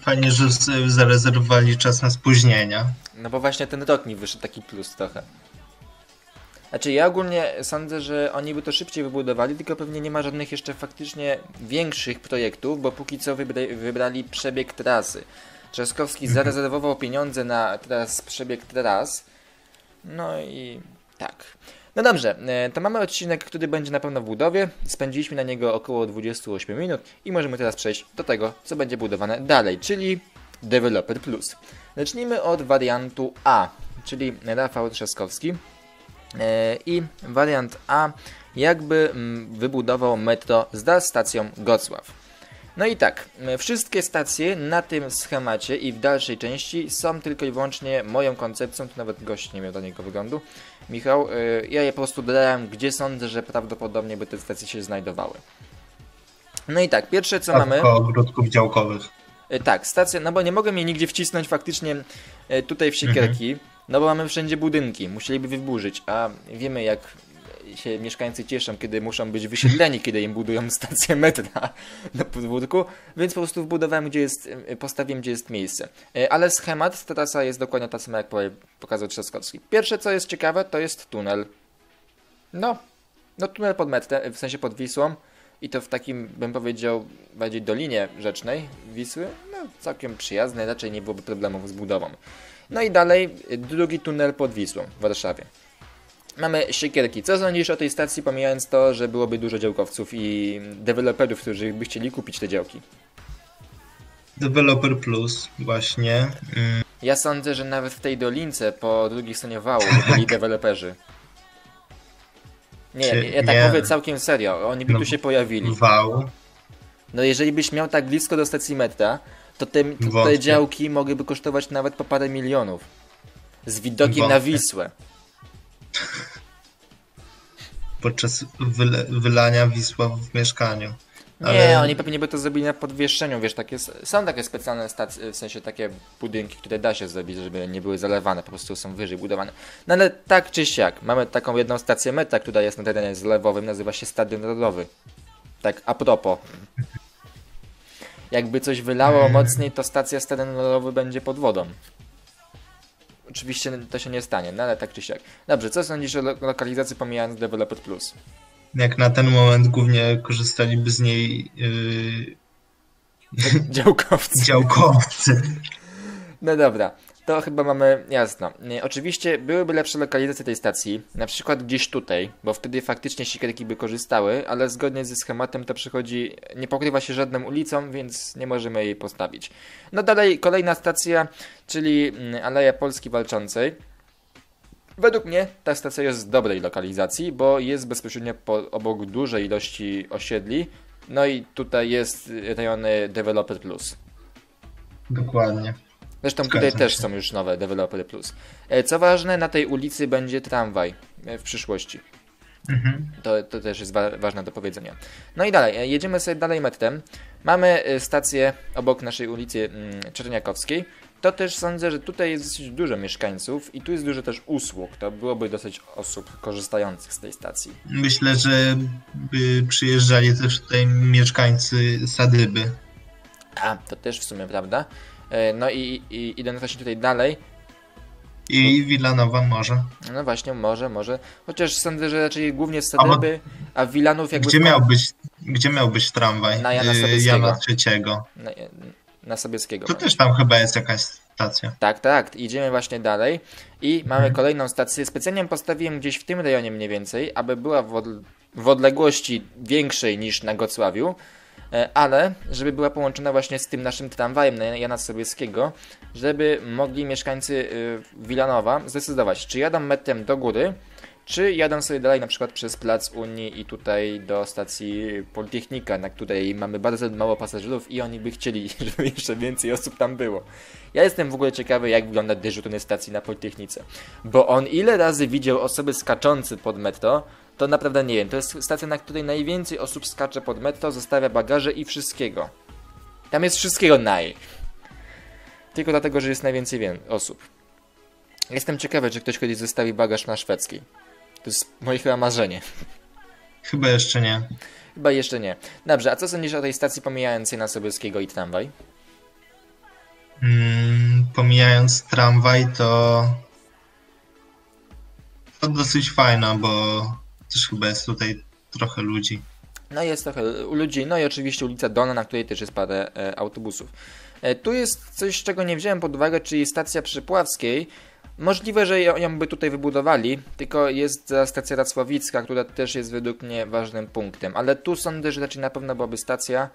Fajnie, że zarezerwowali czas na spóźnienia. No bo właśnie ten rok mi wyszedł taki plus trochę. Znaczy ja ogólnie sądzę, że oni by to szybciej wybudowali, tylko pewnie nie ma żadnych jeszcze faktycznie większych projektów, bo póki co wybra wybrali przebieg trasy. Trzaskowski mhm. zarezerwował pieniądze na teraz przebieg tras. No i tak. No dobrze, e, to mamy odcinek, który będzie na pewno w budowie. Spędziliśmy na niego około 28 minut i możemy teraz przejść do tego, co będzie budowane dalej, czyli Developer Plus. Zacznijmy od wariantu A, czyli Rafał Trzaskowski. E, I wariant A jakby mm, wybudował metro z stacją Gocław. No i tak, wszystkie stacje na tym schemacie i w dalszej części są tylko i wyłącznie moją koncepcją, tu nawet gość nie miał do niego wyglądu. Michał, y, ja je po prostu dodałem, gdzie sądzę, że prawdopodobnie by te stacje się znajdowały. No i tak, pierwsze co tak, mamy... ogródków działkowych. Y, tak, stacje, no bo nie mogę je nigdzie wcisnąć faktycznie y, tutaj w siekierki, mhm. no bo mamy wszędzie budynki, musieliby wyburzyć, a wiemy jak się mieszkańcy cieszą, kiedy muszą być wysiedleni, kiedy im budują *laughs* stację metra na podwórku, więc po prostu wbudowałem, gdzie jest, postawiłem, gdzie jest miejsce. E, ale schemat, trasa jest dokładnie ta sama, jak pokazał Trzaskowski. Pierwsze, co jest ciekawe, to jest tunel. No, no tunel pod metrem, w sensie pod Wisłą i to w takim, bym powiedział, bardziej dolinie rzecznej Wisły, no całkiem przyjazne, raczej nie byłoby problemów z budową. No i dalej drugi tunel pod Wisłą w Warszawie. Mamy siekierki. Co sądzisz o tej stacji, pomijając to, że byłoby dużo działkowców i deweloperów, którzy by chcieli kupić te działki? Developer Plus, właśnie. Mm. Ja sądzę, że nawet w tej dolince po drugiej stronie wału byli *laughs* deweloperzy. Nie, Czy, ja tak nie. mówię całkiem serio. Oni by no, tu się pojawili. Wał. No jeżeli byś miał tak blisko do stacji metra, to te, to te działki mogłyby kosztować nawet po parę milionów. Z widokiem Wątpię. na Wisłę podczas wyle, wylania Wisła w mieszkaniu. Ale... Nie, oni pewnie by to zrobili na podwieszeniu, wiesz, takie, są takie specjalne stacje, w sensie takie budynki, które da się zrobić, żeby nie były zalewane, po prostu są wyżej budowane. No ale tak czy siak, mamy taką jedną stację meta, która jest na terenie zlewowym, nazywa się Stadion Narodowy. Tak a propos. Jakby coś wylało mocniej, to stacja Stadion Narodowy będzie pod wodą. Oczywiście to się nie stanie, no ale tak czy siak. Dobrze, co sądzisz o lo lokalizacji pomijając Developer Plus? Jak na ten moment głównie korzystaliby z niej yy... *laughs* działkowcy. *laughs* działkowcy. No dobra, to chyba mamy jasno. Oczywiście byłyby lepsze lokalizacje tej stacji, na przykład gdzieś tutaj, bo wtedy faktycznie siekierki by korzystały, ale zgodnie ze schematem to przychodzi, nie pokrywa się żadną ulicą, więc nie możemy jej postawić. No dalej kolejna stacja, czyli mm, Aleja Polski Walczącej. Według mnie ta stacja jest z dobrej lokalizacji, bo jest bezpośrednio po, obok dużej ilości osiedli, no i tutaj jest rejony Developer Plus. Dokładnie. Zresztą tutaj też są już nowe Developer Plus. E, co ważne, na tej ulicy będzie tramwaj e, w przyszłości. Mhm. To, to też jest wa ważne do powiedzenia. No i dalej, e, jedziemy sobie dalej metrem. Mamy stację obok naszej ulicy mm, Czerniakowskiej. To też sądzę, że tutaj jest dosyć dużo mieszkańców i tu jest dużo też usług. To byłoby dosyć osób korzystających z tej stacji. Myślę, że by przyjeżdżali też tutaj mieszkańcy Sadyby. A, to też w sumie prawda. E, no i, i idąc właśnie tutaj dalej. I Wilanowa może. No właśnie, może, może. Chociaż sądzę, że raczej głównie z Sadyby, a Wilanów jakby... Gdzie miał być, gdzie miał być tramwaj? Na Jana y, Sobieskiego. Jana trzeciego. Na, na Sobieskiego. To też tam chyba jest jakaś stacja. Tak, tak, idziemy właśnie dalej i mamy Mhm. kolejną stację. Specjalnie postawiłem gdzieś w tym rejonie mniej więcej, aby była w, od, w odległości większej niż na Gocławiu, ale żeby była połączona właśnie z tym naszym tramwajem na Jana Sobieskiego, żeby mogli mieszkańcy y, Wilanowa zdecydować, czy jadą metrem do góry, czy jadą sobie dalej na przykład przez Plac Unii i tutaj do stacji Politechnika, na której mamy bardzo mało pasażerów i oni by chcieli, *laughs* żeby jeszcze więcej osób tam było. Ja jestem w ogóle ciekawy, jak wygląda dyżur stacji na Politechnice. Bo on ile razy widział osoby skaczące pod metro, to naprawdę nie wiem. To jest stacja, na której najwięcej osób skacze pod metro, zostawia bagaże i wszystkiego. Tam jest wszystkiego naj. Tylko dlatego, że jest najwięcej wię- osób. Jestem ciekawy, czy ktoś kiedyś zostawi bagaż na szwedzkiej. To jest moje chyba marzenie. Chyba jeszcze nie. Chyba jeszcze nie. Dobrze, a co sądzisz o tej stacji pomijającej na Sobieskiego i tramwaj? Mm, pomijając tramwaj, to to dosyć fajna, bo też chyba jest tutaj trochę ludzi. No jest trochę ludzi, no i oczywiście ulica Dolna, na której też jest parę e, autobusów. E, tu jest coś, czego nie wziąłem pod uwagę, czyli stacja przy Puławskiej. Możliwe, że ją, by tutaj wybudowali, tylko jest stacja Racławicka, która też jest według mnie ważnym punktem. Ale tu sądzę, że raczej na pewno byłaby stacja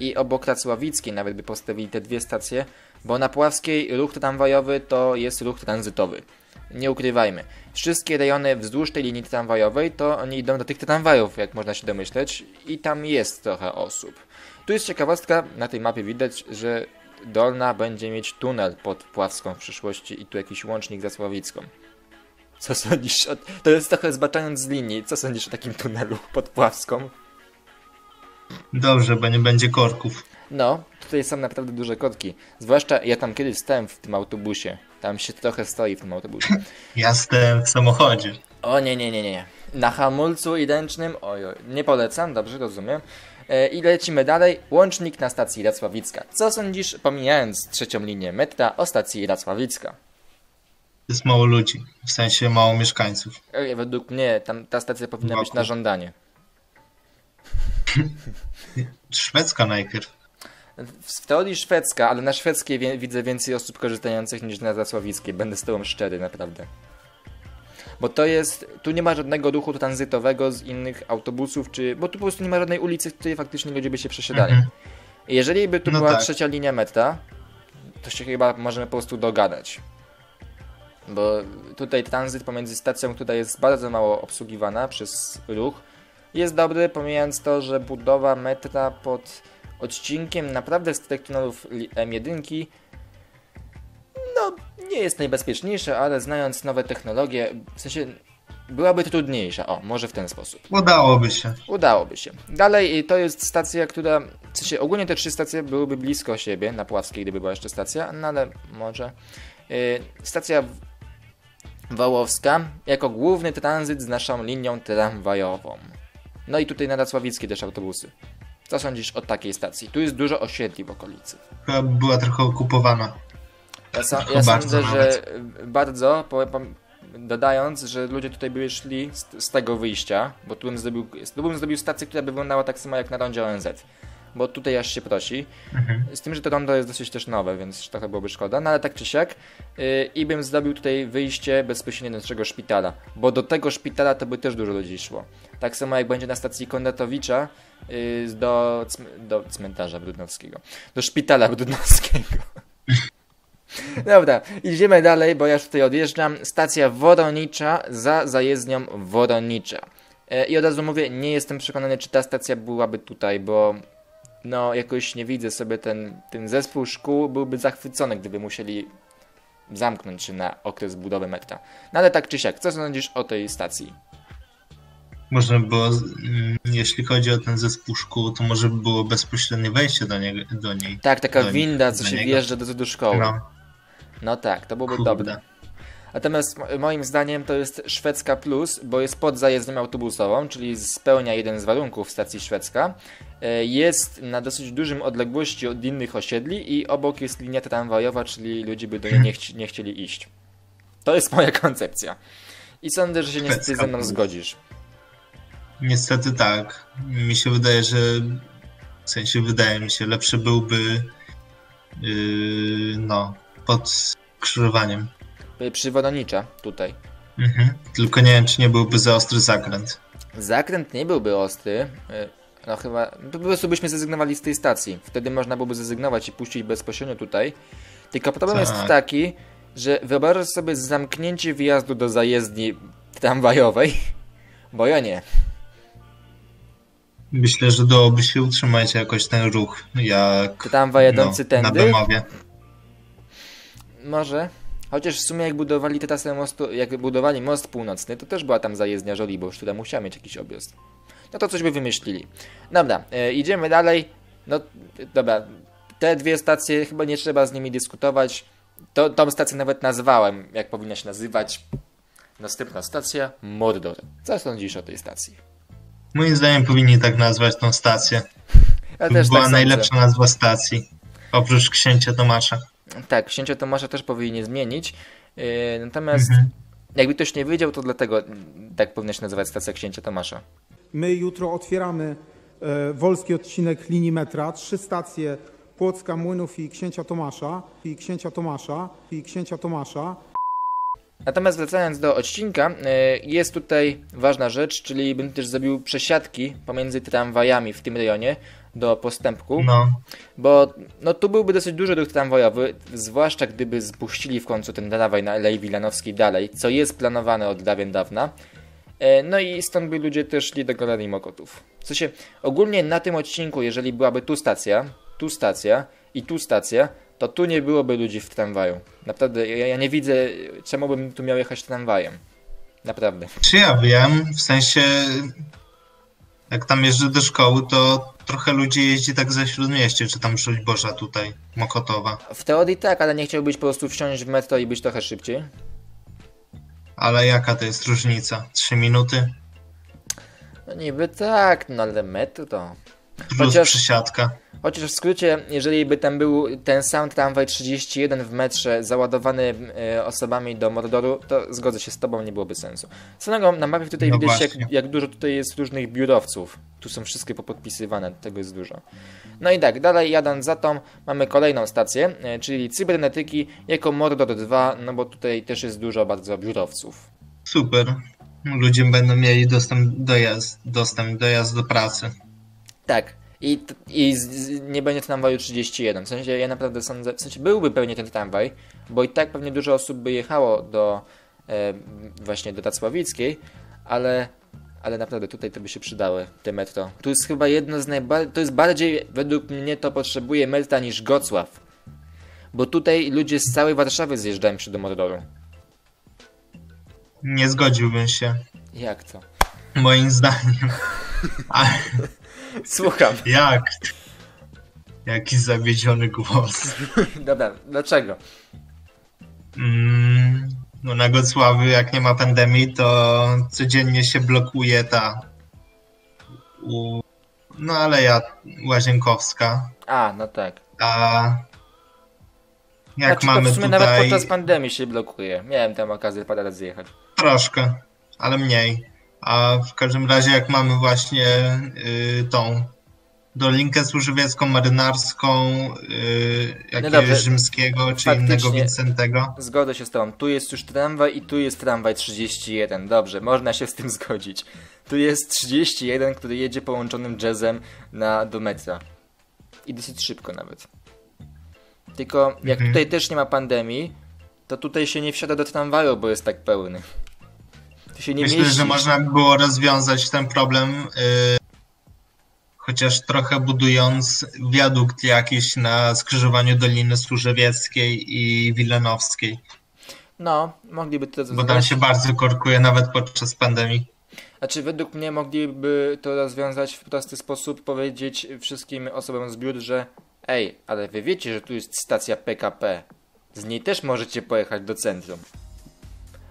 i obok Racławickiej nawet by postawili te dwie stacje, bo na Puławskiej ruch tramwajowy to jest ruch tranzytowy. Nie ukrywajmy. Wszystkie rejony wzdłuż tej linii tramwajowej to oni idą do tych tramwajów, jak można się domyśleć, i tam jest trochę osób. Tu jest ciekawostka, na tej mapie widać, że Dolna będzie mieć tunel pod Pławską w przyszłości i tu jakiś łącznik za Sławicką. Co sądzisz? O... To jest trochę zbaczając z linii. Co sądzisz o takim tunelu pod Pławską? Dobrze, bo nie będzie korków. No, tutaj są naprawdę duże kotki. Zwłaszcza ja tam kiedyś stałem w tym autobusie. Tam się trochę stoi w tym autobusie. *laughs* Ja stałem w samochodzie. O nie, nie, nie, nie. Na hamulcu i ręcznym, oj, oj, nie polecam, dobrze, rozumiem. E, I lecimy dalej. Łącznik na stacji Racławicka. Co sądzisz, pomijając trzecią linię metra, o stacji Racławicka? Jest mało ludzi, w sensie mało mieszkańców. Ej, Według mnie tam ta stacja powinna być na żądanie. *laughs* Szwedzka najpierw. W teorii szwedzka, ale na szwedzkiej wie, widzę więcej osób korzystających niż na Zasławickiej. Będę z tobą szczery, naprawdę. Bo to jest, tu nie ma żadnego ruchu tranzytowego z innych autobusów, czy, bo tu po prostu nie ma żadnej ulicy, w której faktycznie ludzie by się przesiadali. Mhm. Jeżeli by tu No była tak. trzecia linia metra, to się chyba możemy po prostu dogadać. Bo tutaj tranzyt pomiędzy stacją, która jest bardzo mało obsługiwana przez ruch, jest dobry, pomijając to, że budowa metra pod odcinkiem naprawdę z li- M1 no nie jest najbezpieczniejsza, ale znając nowe technologie, w sensie byłaby trudniejsza. O, może w ten sposób. Udałoby się. Udałoby się. Dalej y, to jest stacja, która. W sensie ogólnie te trzy stacje byłyby blisko siebie, na Pławskiej, gdyby była jeszcze stacja, no ale może. Y, Stacja w- Wołowska jako główny tranzyt z naszą linią tramwajową. No i tutaj na Racławickie też autobusy. Co sądzisz o takiej stacji? Tu jest dużo osiedli w okolicy. Chyba była trochę okupowana. Ja, sa- ja sądzę, że y, bardzo, dodając, że ludzie tutaj by szli z, z tego wyjścia, bo tu bym, zrobił, tu bym zrobił stację, która by wyglądała tak samo jak na rondzie ONZ. Bo tutaj aż się prosi. Mhm. Z tym, że to rondo jest dosyć też nowe, więc trochę byłoby szkoda, no ale tak czy siak. Yy, I bym zrobił tutaj wyjście bezpośrednio do naszego szpitala, bo do tego szpitala to by też dużo ludzi szło. Tak samo jak będzie na stacji Konratowicza yy, do, cm- do cmentarza Brudnowskiego. Do szpitala *laughs* Brudnowskiego. Dobra, idziemy dalej, bo ja już tutaj odjeżdżam. Stacja Woronicza za zajezdnią Woronicza. E, I od razu mówię, nie jestem przekonany, czy ta stacja byłaby tutaj, bo no jakoś nie widzę sobie ten, ten zespół szkół byłby zachwycony, gdyby musieli zamknąć się na okres budowy metra. No ale tak czy siak, co sądzisz o tej stacji? Można by było, mm, jeśli chodzi o ten zespół szkół, to może by było bezpośrednie wejście do, niego, do niej. Tak, taka Do- winda, co się niego. wjeżdża do, do szkoły. No. No, tak, to byłoby Kurde. dobre. Natomiast mo- moim zdaniem to jest szwedzka plus, bo jest pod zajezdnią autobusową, czyli spełnia jeden z warunków stacji szwedzka. E, Jest na dosyć dużym odległości od innych osiedli i obok jest linia tramwajowa, czyli ludzie by do niej nie, chci- nie chcieli iść. To jest moja *laughs* koncepcja. I sądzę, że się niestety ze mną zgodzisz. Niestety tak. Mi się wydaje, że w sensie wydaje mi się, lepszy byłby yy, no, pod skrzyżowaniem. Y, Przy Wodonicza, tutaj. Mhm. Tylko nie wiem, czy nie byłby za ostry zakręt. Zakręt nie byłby ostry. y, No chyba. Po prostu byśmy zrezygnowali z tej stacji. Wtedy można byłoby zrezygnować i puścić bezpośrednio tutaj. Tylko problem jest Tak. taki, że wyobrażasz sobie zamknięcie wjazdu do zajezdni tramwajowej. *laughs* Bo ja nie. Myślę, że dałoby się utrzymać jakoś ten ruch, jak Tramwaj jadący no, na tędy? Bemowie. Może. Chociaż w sumie jak budowali trasę mostu, jak budowali most północny, to też była tam zajezdnia Żoliborz, która musiała mieć jakiś objazd. No to coś by wymyślili. Dobra, e, idziemy dalej. No, dobra, te dwie stacje, chyba nie trzeba z nimi dyskutować. To, tą stację nawet nazwałem, jak powinna się nazywać. Następna stacja, Mordor. Co sądzisz o tej stacji? Moim zdaniem powinni tak nazwać tą stację. Ja To też była tak najlepsza nazwa stacji. Oprócz księcia Tomasza. Sądzę. Tak, księcia Tomasza też powinni zmienić. E, Natomiast Mhm. jakby ktoś nie wiedział, to dlatego tak powinna się nazywać stacja księcia Tomasza. My jutro otwieramy e, wolski odcinek linii metra, trzy stacje Płocka, Młynów i Księcia Tomasza, i Księcia Tomasza, i Księcia Tomasza. Natomiast wracając do odcinka, e, jest tutaj ważna rzecz, czyli bym też zrobił przesiadki pomiędzy tramwajami w tym rejonie do postępku, No, bo no, tu byłby dosyć duży ruch tramwajowy, zwłaszcza gdyby spuścili w końcu ten tramwaj na Alei Wilanowskiej dalej, co jest planowane od dawien dawna. E, No i stąd by ludzie też szli do Galerii Mokotów. W sensie, ogólnie na tym odcinku, jeżeli byłaby tu stacja, tu stacja i tu stacja, to tu nie byłoby ludzi w tramwaju. Naprawdę, ja, ja nie widzę, czemu bym tu miał jechać tramwajem. Naprawdę. czy ja wiem, w sensie jak tam jeżdżę do szkoły, to trochę ludzi jeździ tak ze Śródmieście, czy tam Boża tutaj, Mokotowa. W teorii tak, ale nie chciałbyś po prostu wsiąść w metro i być trochę szybciej? Ale jaka to jest różnica? Trzy minuty? No niby tak, no ale metro to... Chociaż- przysiadka. Chociaż w skrócie, jeżeli by tam był ten sam tramwaj 31 w metrze załadowany e, osobami do Mordoru, to zgodzę się z tobą, nie byłoby sensu. Samego na mapie tutaj No widać, jak, jak dużo tutaj jest różnych biurowców. Tu są wszystkie popodpisywane, tego jest dużo. No i tak, dalej jadąc za tą, mamy kolejną stację, e, czyli cybernetyki jako Mordor 2, no bo tutaj też jest dużo bardzo biurowców. Super. Ludzie będą mieli dostęp do jazd, dostęp do jazd do pracy. Tak. I, i z, z, nie będzie tramwaju 31. W sensie ja naprawdę sądzę, w sensie byłby pewnie ten tramwaj, bo i tak pewnie dużo osób by jechało do e, właśnie do Tacławickiej, ale, ale naprawdę tutaj to by się przydały te metro. Tu jest chyba jedno z najbardziej, to jest bardziej według mnie to potrzebuje metra niż Gocław. Bo tutaj ludzie z całej Warszawy zjeżdżają się do Mordoru. Nie zgodziłbym się. Jak to? Moim zdaniem. A *laughs* Słucham. jak? Jaki zawiedziony głos. *laughs* Dobra, dlaczego? Mm, no na Gocławiu, jak nie ma pandemii, to codziennie się blokuje ta u, no Aleja Łazienkowska. A, no tak. A jak Znaczy, mamy w sumie tutaj nawet podczas pandemii się blokuje. Miałem tam okazję parę razy jechać. troszkę, ale mniej. A w każdym razie jak mamy właśnie y, tą Dolinkę Służywiecką, Marynarską, y, jakiegoś dobrze. Rzymskiego czy innego Wincentego. Zgodzę się z tobą. Tu jest już tramwaj i tu jest tramwaj 31. Dobrze, można się z tym zgodzić. Tu jest 31, który jedzie połączonym jazzem na, do metra. I dosyć szybko nawet. Tylko jak Mhm. tutaj też nie ma pandemii, to tutaj się nie wsiada do tramwaju, bo jest tak pełny. Tu się nie Myślę, mieści. że można by było rozwiązać ten problem, y, chociaż trochę budując wiadukt jakiś na skrzyżowaniu Doliny Służewieckiej i Wilenowskiej, No, mogliby to bo tam rozwiązać. się bardzo korkuje nawet podczas pandemii. Znaczy, według mnie mogliby to rozwiązać w prosty sposób, powiedzieć wszystkim osobom z biur, że ej, ale wy wiecie, że tu jest stacja PKP. Z niej też możecie pojechać do centrum.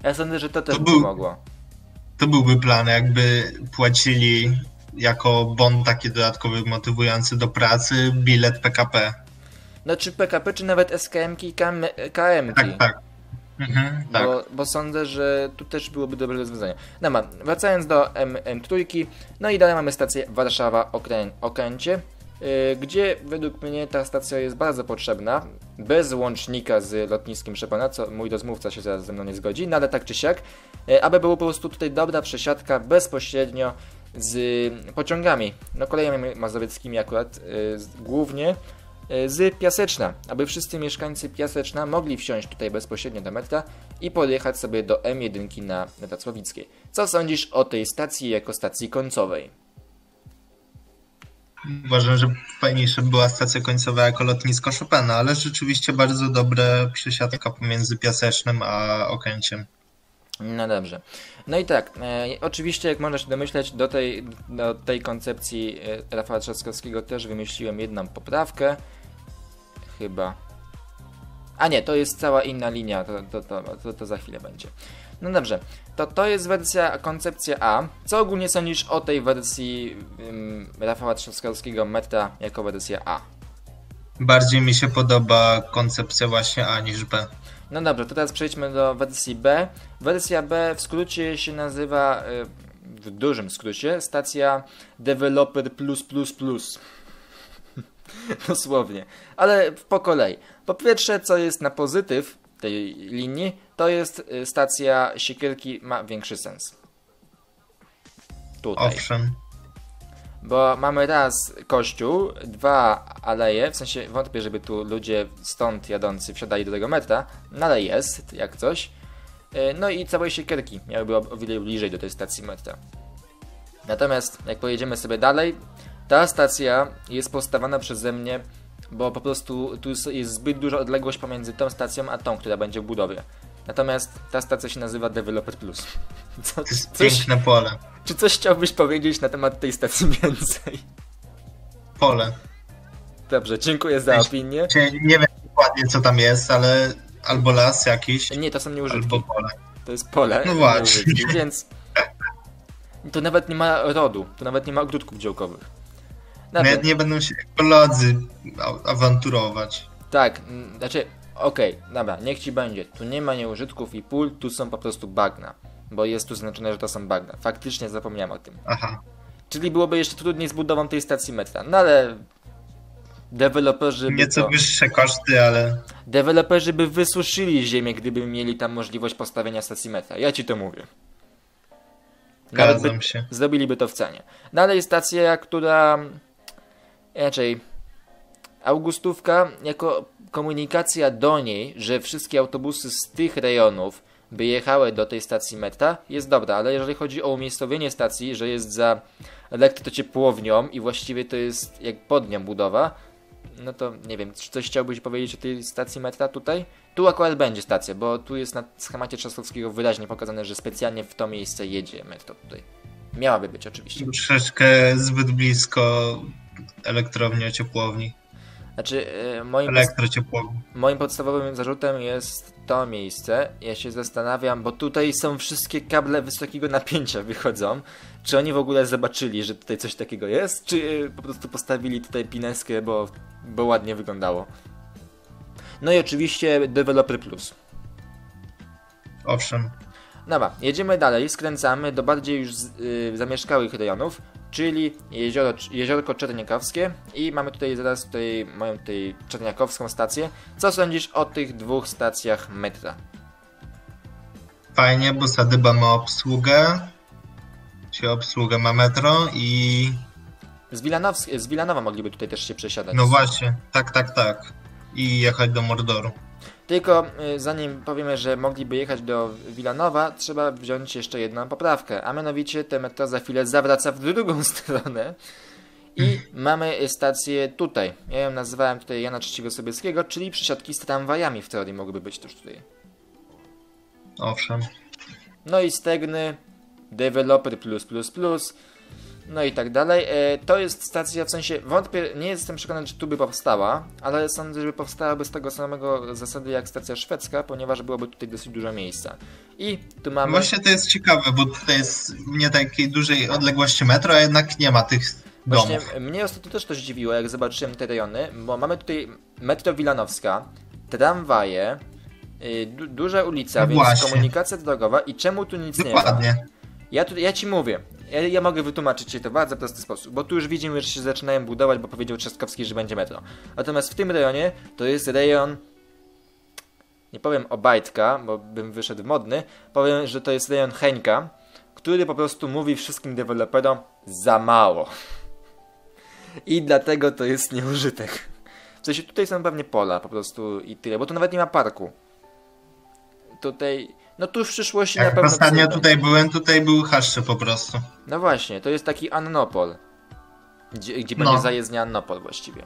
Ja sądzę, że to też To by był- pomogło. To byłby plan, jakby płacili jako bon taki dodatkowy motywujący do pracy bilet PKP. No czy PKP, czy nawet SKM-ki i KM KM-ki. Tak, tak. Mhm, tak. Bo, bo sądzę, że tu też byłoby dobre rozwiązanie. No ma, wracając do M, M3, no i dalej mamy stację Warszawa Okrę, Okręcie. Y, gdzie według mnie ta stacja jest bardzo potrzebna, bez łącznika z lotniskiem Szepana, co mój rozmówca się zaraz ze mną nie zgodzi, no ale tak czy siak, y, aby było po prostu tutaj dobra przesiadka bezpośrednio z pociągami, no kolejami mazowieckimi akurat, z- głównie z Piaseczna, aby wszyscy mieszkańcy Piaseczna mogli wsiąść tutaj bezpośrednio do metra i podjechać sobie do M1 na Wrocławickiej. Co sądzisz o tej stacji jako stacji końcowej? Uważam, że fajniejsza była stacja końcowa jako lotnisko Chopina, ale rzeczywiście bardzo dobre przesiadka pomiędzy Piasecznym a Okęciem. No dobrze. No i tak, e, oczywiście jak można się domyśleć, do tej, do tej koncepcji e, Rafała Trzaskowskiego też wymyśliłem jedną poprawkę. Chyba. A nie, to jest cała inna linia, to, to, to, to, to za chwilę będzie. No dobrze, to to jest wersja, koncepcja A. Co ogólnie sądzisz o tej wersji ym, Rafała Trzaskowskiego metra jako wersja A? Bardziej mi się podoba koncepcja właśnie A niż B. No dobrze, to teraz przejdźmy do wersji B. Wersja B w skrócie się nazywa, y, w dużym skrócie, stacja Developer Plus Plus Plus. *laughs* Dosłownie. Ale po kolei. Po pierwsze, co jest na pozytyw tej linii, to jest y, stacja Siekierki ma większy sens. Tutaj. Owszem. Bo mamy raz kościół, dwa aleje, w sensie wątpię, żeby tu ludzie stąd jadący wsiadali do tego metra, no ale jest, jak coś. E, No i całej siekierki miałyby o o wiele bliżej do tej stacji metra. Natomiast jak pojedziemy sobie dalej, ta stacja jest postawiona przeze mnie, bo po prostu tu jest- zbyt duża odległość pomiędzy tą stacją a tą, która będzie w budowie. Natomiast ta stacja się nazywa Developer Plus. *laughs* Co, To jest coś, piękne pole. czy coś chciałbyś powiedzieć na temat tej stacji *laughs* więcej? Pole. Dobrze, dziękuję za opinię. Czy nie wiem dokładnie co tam jest, ale albo las jakiś, Nie, to są nieużytki. albo pole. To jest pole. No nie właśnie. Więc *laughs* tu nawet nie ma rodu, tu nawet nie ma ogródków działkowych. Nawet nie będą się ekolodzy awanturować. tak, mm, znaczy, okej, dobra, niech ci będzie. Tu nie ma nieużytków i pól, tu są po prostu bagna. Bo jest tu zaznaczone, że to są bagna. Faktycznie zapomniałem o tym. Aha. Czyli byłoby jeszcze trudniej z budową tej stacji metra. No ale deweloperzy by Nieco to... wyższe koszty, ale Deweloperzy by wysuszyli ziemię, gdyby mieli tam możliwość postawienia stacji metra. Ja ci to mówię. Zgadzam się. zrobiliby to w cenie. Dalej stacja, która raczej Augustówka jako komunikacja do niej, że wszystkie autobusy z tych rejonów by jechały do tej stacji metra, jest dobra, ale jeżeli chodzi o umiejscowienie stacji, że jest za elektrociepłownią i właściwie to jest jak pod nią budowa, no to nie wiem, czy coś chciałbyś powiedzieć o tej stacji metra tutaj? Tu akurat będzie stacja, bo tu jest na schemacie Trzaskowskiego wyraźnie pokazane, że specjalnie w to miejsce jedzie metro tutaj. Miałaby być oczywiście. Troszeczkę zbyt blisko elektrowni ciepłowni. Znaczy, e, moim, Elektrociepłowni. moim podstawowym zarzutem jest to miejsce. Ja się zastanawiam, bo tutaj są wszystkie kable wysokiego napięcia wychodzą. Czy oni w ogóle zobaczyli, że tutaj coś takiego jest? Czy e, po prostu postawili tutaj pineskę, bo, bo ładnie wyglądało? No i oczywiście Developer Plus. Owszem. Dobra, jedziemy dalej, skręcamy do bardziej już z, y, zamieszkałych rejonów, czyli jezioro, jeziorko Czerniakowskie i mamy tutaj zaraz tutaj moją tutaj Czerniakowską stację. Co sądzisz o tych dwóch stacjach metra? Fajnie, bo Sadyba ma obsługę. Czy obsługę ma metro i. Z, Wilanows- z Wilanowa mogliby tutaj też się przesiadać. No właśnie, tak, tak, tak. I jechać do Mordoru. Tylko y, zanim powiemy, że mogliby jechać do Wilanowa, trzeba wziąć jeszcze jedną poprawkę, a mianowicie te metro za chwilę zawraca w drugą *laughs* stronę i mamy stację tutaj. Ja ją nazywałem tutaj Jana III Sobieskiego, czyli przesiadki z tramwajami w teorii mogłyby być też tutaj. Owszem. No i Stegny, Developer plus plus plus, no i tak dalej. E, to jest stacja, w sensie wątpię, nie jestem przekonany, czy tu by powstała, ale sądzę, że powstałaby z tego samego zasady jak stacja szwedzka, ponieważ byłoby tutaj dosyć dużo miejsca. I tu mamy... Właśnie to jest ciekawe, bo tutaj jest nie takiej dużej odległości metro, a jednak nie ma tych Właśnie mnie ostatnio też to zdziwiło, jak zobaczyłem te rejony, bo mamy tutaj metro Wilanowska, tramwaje, y, du duża ulica, No więc komunikacja drogowa i czemu tu nic nie ma? Ja, tu, ja ci mówię, Ja, ja mogę wytłumaczyć ci to w bardzo prosty sposób, bo tu już widzimy, że się zaczynają budować, bo powiedział Trzaskowski, że będzie metro. Natomiast w tym rejonie to jest rejon nie powiem Obajtka, bo bym wyszedł modny, powiem, że to jest rejon Heńka, który po prostu mówi wszystkim deweloperom za mało. I dlatego to jest nieużytek. W sensie tutaj są pewnie pola po prostu i tyle, bo tu nawet nie ma parku. Tutaj, no tu w przyszłości na Jak pewno... ostatnio tutaj byłem, tutaj były haszcze po prostu. no właśnie, to jest taki Annopol. Gdzie, gdzie No. będzie zajezdnia Annopol właściwie.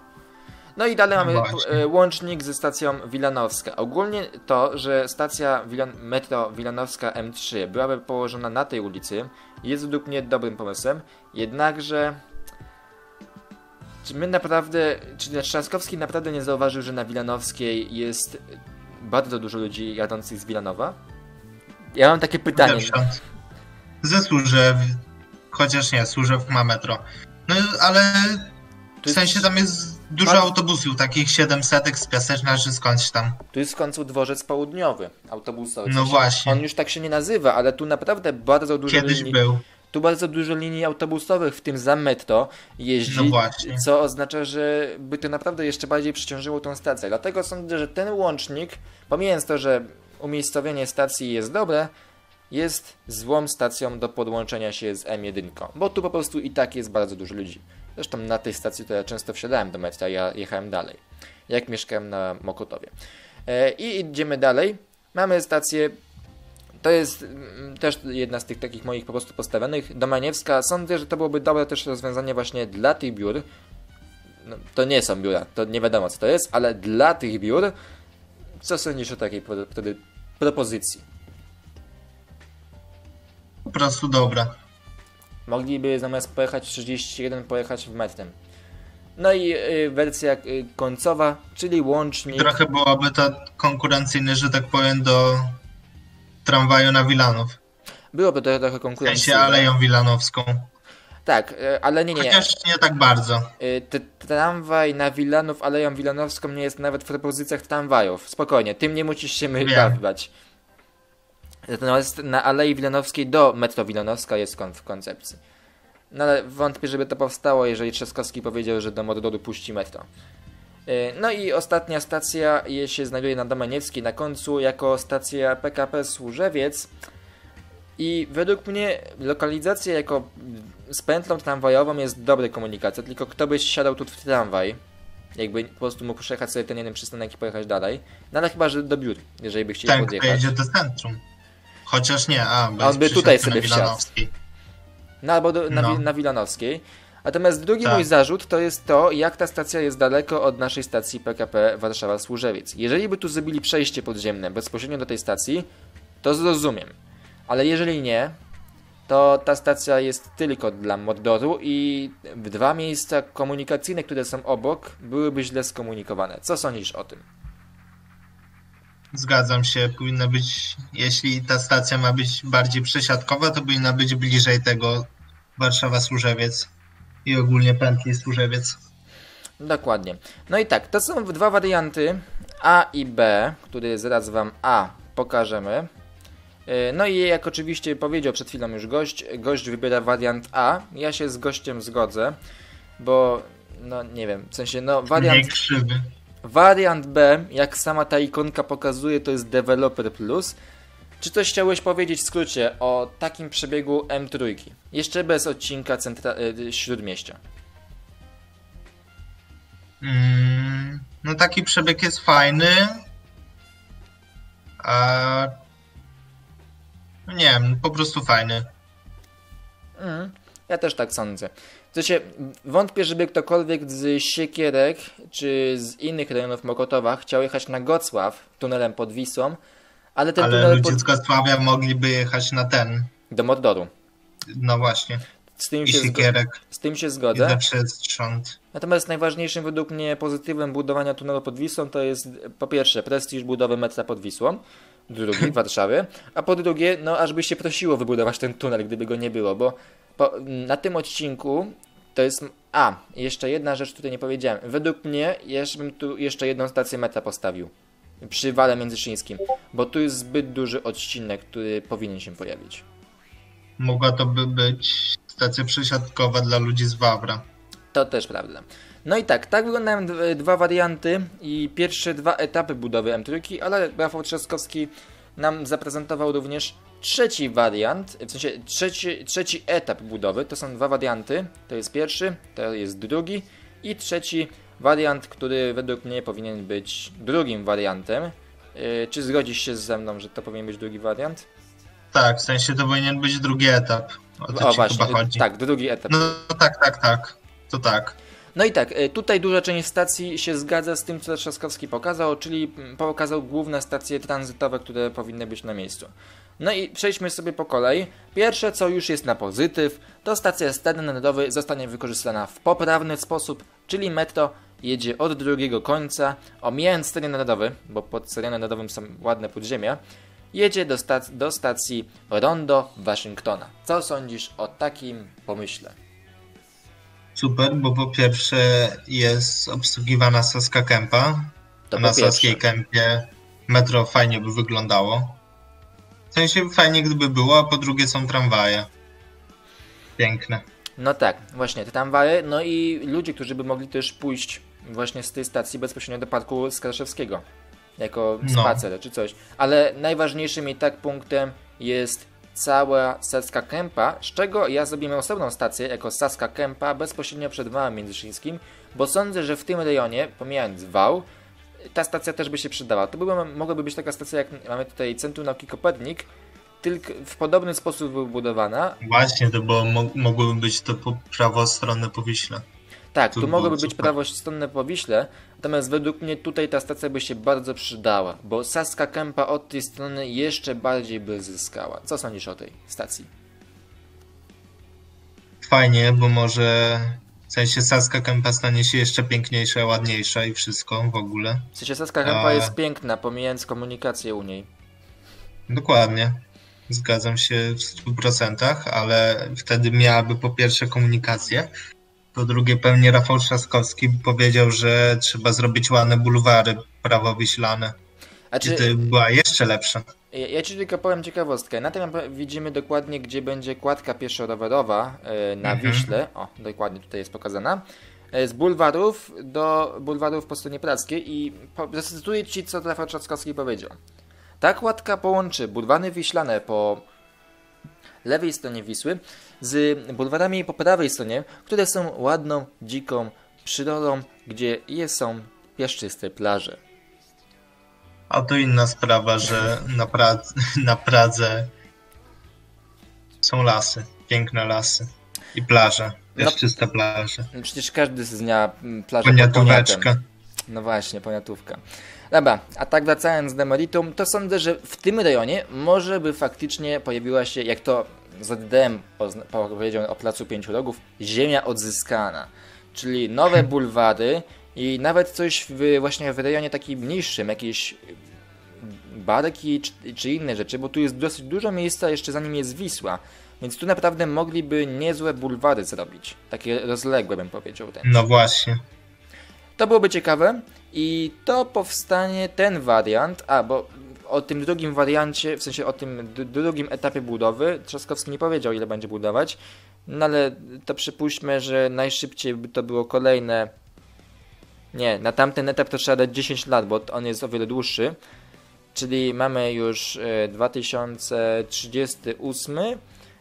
No i dalej mamy Właśnie. e, łącznik ze stacją Wilanowska. Ogólnie to, że stacja Wilan metro Wilanowska M3 byłaby położona na tej ulicy jest według mnie dobrym pomysłem, jednakże czy my naprawdę, czy Trzaskowski naprawdę nie zauważył, że na Wilanowskiej jest bardzo dużo ludzi jadących z Wilanowa? Ja mam takie pytanie. Zewsząd. Ze Służew, chociaż nie, Służew ma metro. No ale w sensie tam jest dużo Bardzo- autobusów, takich 700 z Piaseczna czy skądś tam. Tu jest w końcu dworzec południowy, autobusowy. No właśnie. On już tak się nie nazywa, ale tu naprawdę bardzo dużo Kiedyś linii, był. tu bardzo dużo linii autobusowych, w tym za metro jeździ, No właśnie. co oznacza, że by to naprawdę jeszcze bardziej przyciążyło tą stację. Dlatego sądzę, że ten łącznik, pomijając to, że umiejscowienie stacji jest dobre, jest złą stacją do podłączenia się z M1, bo tu po prostu i tak jest bardzo dużo ludzi. Zresztą na tej stacji to ja często wsiadałem do metra, ja jechałem dalej, jak mieszkałem na Mokotowie. E, I idziemy dalej. Mamy stację, to jest mm, też jedna z tych takich moich po prostu postawionych, Domaniewska. Sądzę, że to byłoby dobre też rozwiązanie właśnie dla tych biur. No, to nie są biura, to nie wiadomo co to jest, ale dla tych biur, co sądzisz o takiej propozycji? Po prostu dobra. Mogliby zamiast pojechać 31 pojechać w metrem. No i y, wersja y, końcowa, czyli łącznik. Trochę byłoby to konkurencyjne, że tak powiem, do tramwaju na Wilanów. Byłoby to trochę W sensie konkurencyjne. Aleją Wilanowską. Tak, y, ale nie, nie. Chociaż nie tak bardzo. T- Tramwaj na Wilanów, Aleją Wilanowską nie jest nawet w propozycjach tramwajów. Spokojnie, tym nie musisz się bawić. Natomiast na Alei Wilanowskiej do metro Wilanowska jest w koncepcji. No ale wątpię, żeby to powstało, jeżeli Trzaskowski powiedział, że do Mordoru puści metro. Y, No i ostatnia stacja się znajduje na Domaniewskiej na końcu jako stacja PKP Służewiec. I według mnie lokalizacja jako z pętlą tramwajową jest dobra komunikacja, tylko kto by siadał tu w tramwaj, jakby po prostu mógł przejechać sobie ten jeden przystanek i pojechać dalej. No ale chyba, że do biur, jeżeli by chcieli kto podjechać. jedzie do centrum. Chociaż nie, a, bo A on by tutaj sobie wsiadł. No albo do, na, No. Na Wilanowskiej. Natomiast drugi Tak. mój zarzut to jest to, jak ta stacja jest daleko od naszej stacji PKP Warszawa-Służewiec. Jeżeli by tu zrobili przejście podziemne bezpośrednio do tej stacji, to zrozumiem. Ale jeżeli nie, to ta stacja jest tylko dla Mordoru i dwa miejsca komunikacyjne, które są obok, byłyby źle skomunikowane. Co sądzisz o tym? Zgadzam się, powinna być, jeśli ta stacja ma być bardziej przesiadkowa, to powinna być bliżej tego Warszawa-Służewiec i ogólnie pętli Służewiec. Dokładnie. No i tak, to są dwa warianty A i B, które zaraz Wam A pokażemy. Yy, No i jak oczywiście powiedział przed chwilą już gość, gość wybiera wariant A. Ja się z gościem zgodzę, bo no nie wiem, w sensie no wariant, krzywy. wariant B, jak sama ta ikonka pokazuje, to jest Developer Plus. Czy coś chciałeś powiedzieć w skrócie o takim przebiegu M3? Jeszcze bez odcinka centra- yy, Śródmieścia. Mm, no taki przebieg jest fajny. A... Nie wiem, po prostu fajny. Mhm. Ja też tak sądzę. W sensie, wątpię, żeby ktokolwiek z Siekierek czy z innych rejonów Mokotowa chciał jechać na Gocław tunelem pod Wisłą, ale ten Ale tunel ludzie pod... z Kostławia mogliby jechać na ten. do Mordoru. No właśnie. Z tym, I się zgo... Sikierek. z tym się I zgodzę. zawsze strząd. Natomiast najważniejszym według mnie pozytywem budowania tunelu pod Wisłą to jest po pierwsze prestiż budowy metra pod Wisłą, drugi w Warszawie, a po drugie, no aż by się prosiło wybudować ten tunel, gdyby go nie było, bo po, na tym odcinku to jest... A, jeszcze jedna rzecz tutaj nie powiedziałem. Według mnie jeszcze bym tu jeszcze jedną stację metra postawił przy wale międzyszyńskim, bo tu jest zbyt duży odcinek, który powinien się pojawić. Mogła to by być stacja przesiadkowa dla ludzi z Wawra. To też prawda. No i tak, tak wyglądają d- dwa warianty i pierwsze dwa etapy budowy M3, ale Rafał Trzaskowski nam zaprezentował również trzeci wariant, w sensie trzeci, trzeci etap budowy. To są dwa warianty. To jest pierwszy, to jest drugi i trzeci wariant, który według mnie powinien być drugim wariantem. Yy, czy zgodzisz się ze mną, że to powinien być drugi wariant? Tak, w sensie to powinien być drugi etap. O o właśnie, tak, drugi etap. No tak, tak, tak. To tak. No i tak, y, tutaj duża część stacji się zgadza z tym, co Trzaskowski pokazał, czyli mm, pokazał główne stacje tranzytowe, które powinny być na miejscu. No i przejdźmy sobie po kolei. Pierwsze, co już jest na pozytyw, to stacja stadion narodowy zostanie wykorzystana w poprawny sposób, czyli metro jedzie od drugiego końca, omijając stadion narodowy, bo pod stadionem narodowym są ładne podziemia, jedzie do, stac- do stacji Rondo Waszyngtona. Co sądzisz o takim pomyśle? Super, bo po pierwsze jest obsługiwana Saska Kępa. To na. Saskiej Kępie metro fajnie by wyglądało. W sensie fajnie gdyby było, a po drugie są tramwaje. Piękne. No tak, właśnie, te tramwaje, no i ludzie, którzy by mogli też pójść właśnie z tej stacji bezpośrednio do parku Skarszewskiego. Jako No. spacer czy coś. Ale najważniejszym i tak punktem jest cała Saska Kępa, z czego ja zrobimy osobną stację jako Saska Kępa bezpośrednio przed wałem międzyszyńskim, bo sądzę, że w tym rejonie, pomijając wał, ta stacja też by się przydała. To by, mogłaby być taka stacja, jak mamy tutaj Centrum Nauki Kopernik, tylko w podobny sposób wybudowana, Właśnie, to było, mo- mogłoby być to po po Wiśle. Tak, tu było mogłoby być prawostronne po Wiśle, natomiast według mnie tutaj ta stacja by się bardzo przydała, bo Saska Kępa od tej strony jeszcze bardziej by zyskała. Co sądzisz o tej stacji? Fajnie, bo może w sensie Saska Kępa stanie się jeszcze piękniejsza, ładniejsza i wszystko w ogóle. W sensie Saska Kępa A- jest piękna, pomijając komunikację u niej. Dokładnie. Zgadzam się w 100%, ale wtedy miałaby po pierwsze komunikację, po drugie pewnie Rafał Trzaskowski powiedział, że trzeba zrobić ładne bulwary prawowiślane. A czy, to by była jeszcze lepsza. ja, ja Ci tylko powiem ciekawostkę. Na tym widzimy dokładnie, gdzie będzie kładka pieszo-rowerowa e, na Mhm. Wiśle. O, dokładnie tutaj jest pokazana. E, Z bulwarów do bulwarów po stronie prackiej i po- zacytuję Ci, co Rafał Trzaskowski powiedział. Ta kładka połączy bulwary wiślane po lewej stronie Wisły z bulwarami po prawej stronie, które są ładną, dziką przyrodą, gdzie jest są piaszczyste plaże. A to inna sprawa, że na, Pradze, *laughs* na Pradze są lasy, piękne lasy i plaże, No. też czyste plaże. Przecież każdy z dnia mm, plażę. Poniatóweczka. No właśnie, poniatówka. Dobra, a tak wracając do meritum, to sądzę, że w tym rejonie może by faktycznie pojawiła się, jak to ZDM powiedział o Placu Pięciu Rogów, ziemia odzyskana. Czyli nowe *laughs* bulwary i nawet coś w, właśnie w rejonie takim mniejszym, jakieś barki czy, czy inne rzeczy, bo tu jest dosyć dużo miejsca jeszcze zanim jest Wisła. Więc tu naprawdę mogliby niezłe bulwary zrobić. Takie rozległe bym powiedział. Ten. No właśnie. To byłoby ciekawe i to powstanie ten wariant, a bo o tym drugim wariancie, w sensie o tym drugim etapie budowy, Trzaskowski nie powiedział ile będzie budować, no ale to przypuśćmy, że najszybciej by to było kolejne, nie, na tamten etap to trzeba dać 10 lat, bo on jest o wiele dłuższy, czyli mamy już e, 2038,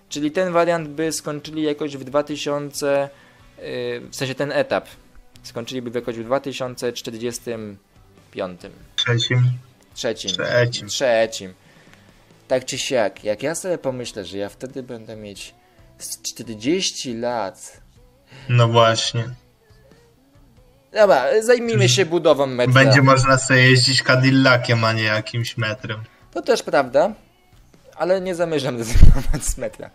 czyli ten wariant by skończyli jakoś w 2000, e, w sensie ten etap, skończyliby jakoś w 2045. Trzecim. Trzecim. Trzecim. Trzecim. Tak czy siak, jak ja sobie pomyślę, że ja wtedy będę mieć z 40 lat. No właśnie. Dobra, zajmijmy się budową metra. Będzie można sobie jeździć Cadillaciem, a nie jakimś metrem. To też prawda, ale nie zamierzam *laughs* rezygnować z metra.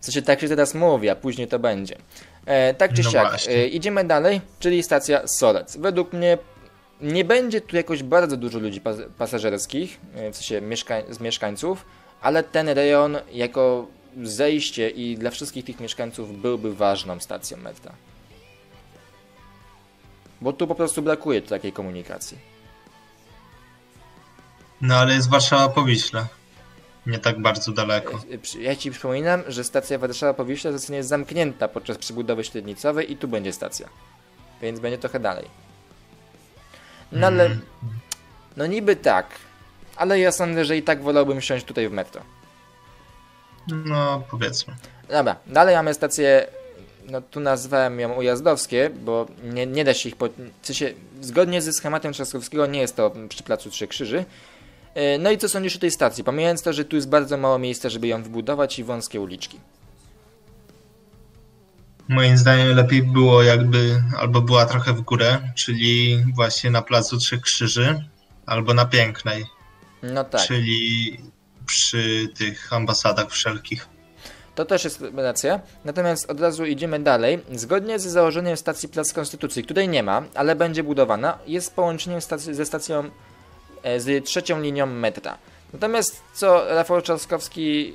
Co się tak się teraz mówi, a później to będzie. E, tak czy No siak, e, idziemy dalej, czyli stacja Solec. Według mnie nie będzie tu jakoś bardzo dużo ludzi pas pasażerskich, e, w sensie mieszkań z mieszkańców, ale ten rejon jako zejście i dla wszystkich tych mieszkańców byłby ważną stacją metra. Bo tu po prostu brakuje takiej komunikacji. No ale jest Warszawa po Wiśle. nie tak bardzo daleko. Y, przy- Ja ci przypominam, że stacja Warszawa Powiśla zostanie zamknięta podczas przebudowy średnicowej i tu będzie stacja. Więc będzie trochę dalej. No ale, Mm. no niby tak, ale ja sądzę, że i tak wolałbym wsiąść tutaj w metro. No, powiedzmy. Dobra, dalej mamy stację, no tu nazwałem ją ujazdowskie, bo nie, nie da się ich, po, w sensie, zgodnie ze schematem Trzaskowskiego nie jest to przy Placu Trzech Krzyży. E, No i co sądzisz o tej stacji? Pomijając to, że tu jest bardzo mało miejsca, żeby ją wybudować i wąskie uliczki. Moim zdaniem lepiej było jakby albo była trochę w górę, czyli właśnie na Placu Trzech Krzyży, albo na Pięknej, No tak, czyli przy tych ambasadach wszelkich. to też jest racja. Natomiast od razu idziemy dalej. Zgodnie z założeniem stacji Plac Konstytucji, której nie ma, ale będzie budowana, jest połączeniem stacji, ze stacją e, z trzecią linią metra. Natomiast co Rafał Trzaskowski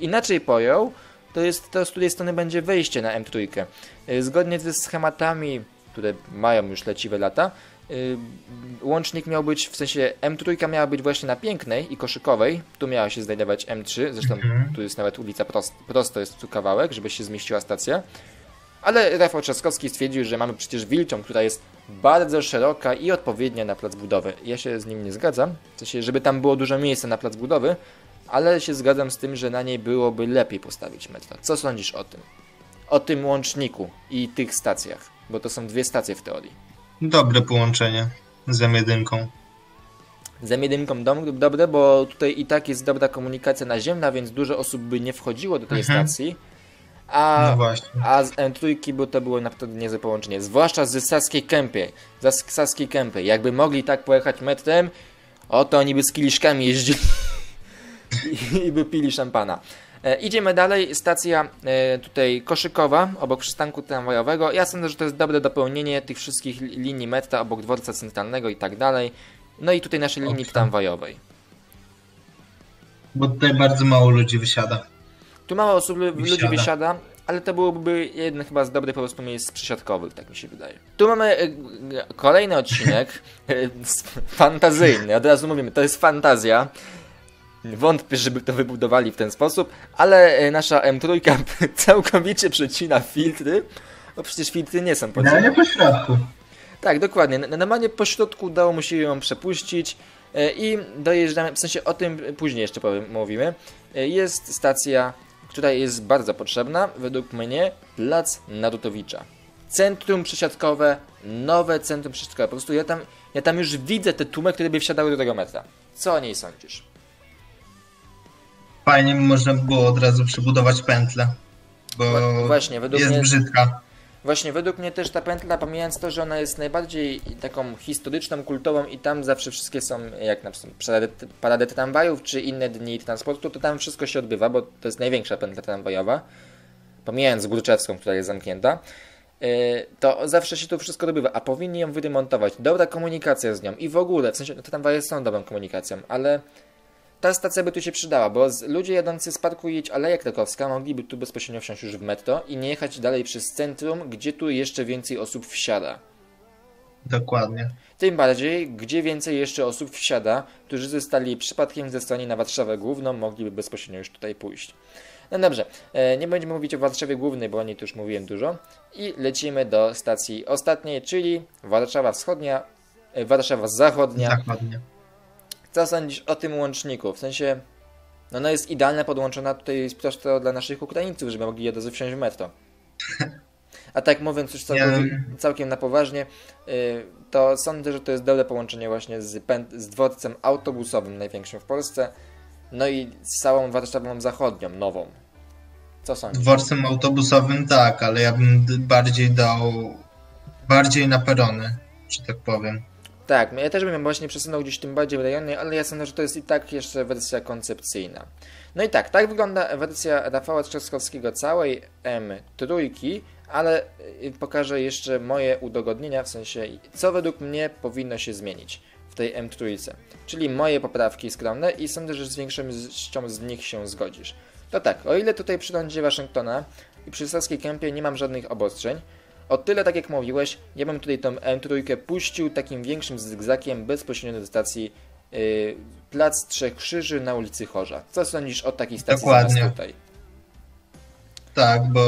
inaczej pojął, to jest to, z której strony będzie wejście na M3. E, Zgodnie ze schematami, które mają już leciwe lata, y, łącznik miał być, w sensie M3 miała być właśnie na Pięknej i Koszykowej, tu miała się znajdować M3, zresztą Mhm. tu jest nawet ulica prost, prosto jest tu kawałek, żeby się zmieściła stacja. Ale Rafał Trzaskowski stwierdził, że mamy przecież Wilczą, która jest bardzo szeroka i odpowiednia na plac budowy. Ja się z nim nie zgadzam, w sensie, żeby tam było dużo miejsca na plac budowy, ale się zgadzam z tym, że na niej byłoby lepiej postawić metro. Co sądzisz o tym? O tym łączniku i tych stacjach, bo to są dwie stacje w teorii. Dobre połączenie z M1. Z M1 dom dobre, bo tutaj i tak jest dobra komunikacja naziemna, więc dużo osób by nie wchodziło do tej Mhm. stacji. A, No właśnie. a z M3 by to było naprawdę niezłe połączenie. Zwłaszcza z Saskiej Kępy. Z Saskiej Kępy. Jakby mogli tak pojechać metrem, oto oni by z kieliszkami jeździli i, i by pili szampana. E, idziemy dalej. Stacja e, tutaj koszykowa, obok przystanku tramwajowego. Ja sądzę, że to jest dobre dopełnienie tych wszystkich li- linii metra obok dworca centralnego i tak dalej. No i tutaj naszej linii tramwajowej. Bo tutaj bardzo mało ludzi wysiada. Tu mało osób lu- ludzi Wysiada. wysiada, ale to byłoby jeden chyba z dobrych po prostu miejsc przysiadkowych, tak mi się wydaje. Tu mamy e, kolejny odcinek, *laughs* fantazyjny, od razu mówimy, to jest fantazja. Wątpię, żeby to wybudowali w ten sposób, ale e, nasza M3 *laughs* całkowicie przecina filtry, bo przecież filtry nie są No potrzebne. nie po środku. Tak, dokładnie. Na- Normalnie po środku udało mu się ją przepuścić e, i dojeżdżamy, w sensie o tym później jeszcze powiem, mówimy. E, Jest stacja, która jest bardzo potrzebna, według mnie, Plac Narutowicza. Centrum przesiadkowe, nowe centrum przesiadkowe. Po prostu ja tam, ja tam już widzę te tłumy, które by wsiadały do tego metra. Co o niej sądzisz? Fajnie by można było od razu przebudować pętlę. Bo Wła- właśnie, według jest mnie- brzydka. Właśnie, według mnie też ta pętla, pomijając to, że ona jest najbardziej taką historyczną, kultową i tam zawsze wszystkie są, jak na przykład parady, parady tramwajów czy inne dni transportu, to tam wszystko się odbywa, bo to jest największa pętla tramwajowa, pomijając Górczewską, która jest zamknięta, yy, to zawsze się tu wszystko odbywa, a powinni ją wyremontować. Dobra komunikacja z nią i w ogóle, w sensie no, te tramwaje są dobrą komunikacją, ale ta stacja by tu się przydała, bo ludzie jadący z parku Jedź Aleja Krakowska mogliby tu bezpośrednio wsiąść już w metro i nie jechać dalej przez centrum, gdzie tu jeszcze więcej osób wsiada. Dokładnie. Tym bardziej, gdzie więcej jeszcze osób wsiada, którzy zostali przypadkiem zesłani na Warszawę Główną, mogliby bezpośrednio już tutaj pójść. No dobrze, e, nie będziemy mówić o Warszawie Głównej, bo o niej tu już mówiłem dużo. I lecimy do stacji ostatniej, czyli Warszawa Wschodnia, e, Warszawa Zachodnia. Dokładnie. Co sądzisz o tym łączniku? W sensie, no ona jest idealna podłączona tutaj prosto dla naszych Ukraińców, żeby mogli od razu wsiąść w metro. *laughs* A tak mówiąc już całkowi- całkiem na poważnie, y, to sądzę, że to jest dobre połączenie właśnie z, z dworcem autobusowym największym w Polsce, no i z całą Warszawą Zachodnią, nową. Co sądzisz? Dworcem autobusowym tak, ale ja bym bardziej dał bardziej na perony, że tak powiem. Tak, ja też bym właśnie przesunął gdzieś tym bardziej w ale ja sądzę, że to jest i tak jeszcze wersja koncepcyjna. No i tak, tak wygląda wersja Rafała Trzaskowskiego całej M3, ale y, pokażę jeszcze moje udogodnienia, w sensie co według mnie powinno się zmienić w tej M3. Czyli moje poprawki skromne i sądzę, że z większością z nich się zgodzisz. To tak, o ile tutaj przy lądzie Waszyngtona i przy Saskiej Kępie nie mam żadnych obostrzeń, o tyle, tak jak mówiłeś, ja bym tutaj tą M3 puścił takim większym zygzakiem bezpośrednio do stacji yy, Plac Trzech Krzyży na ulicy Chorza. Co sądzisz o takiej stacji Dokładnie. tutaj? Tak, bo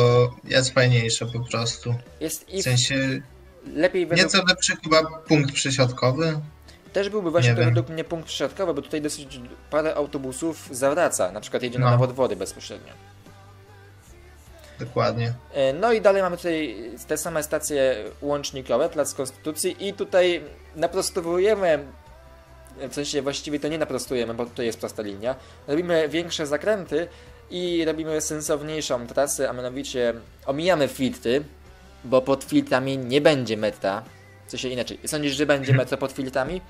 jest fajniejsze po prostu. Jest i W sensie lepiej według... nieco lepszy chyba punkt przesiadkowy. Też byłby właśnie Nie to według mnie punkt środkowy, bo tutaj dosyć parę autobusów zawraca, na przykład jedzie na No. nawód wody bezpośrednio. Dokładnie. E, No i dalej mamy tutaj te same stacje łącznikowe, Plac Konstytucji i tutaj naprostowujemy, w sensie właściwie to nie naprostujemy, bo tutaj jest prosta linia, robimy większe zakręty i robimy sensowniejszą trasę, a mianowicie omijamy filtry, bo pod filtrami nie będzie metra. Co się inaczej. Sądzisz, że będzie metro pod filtrami?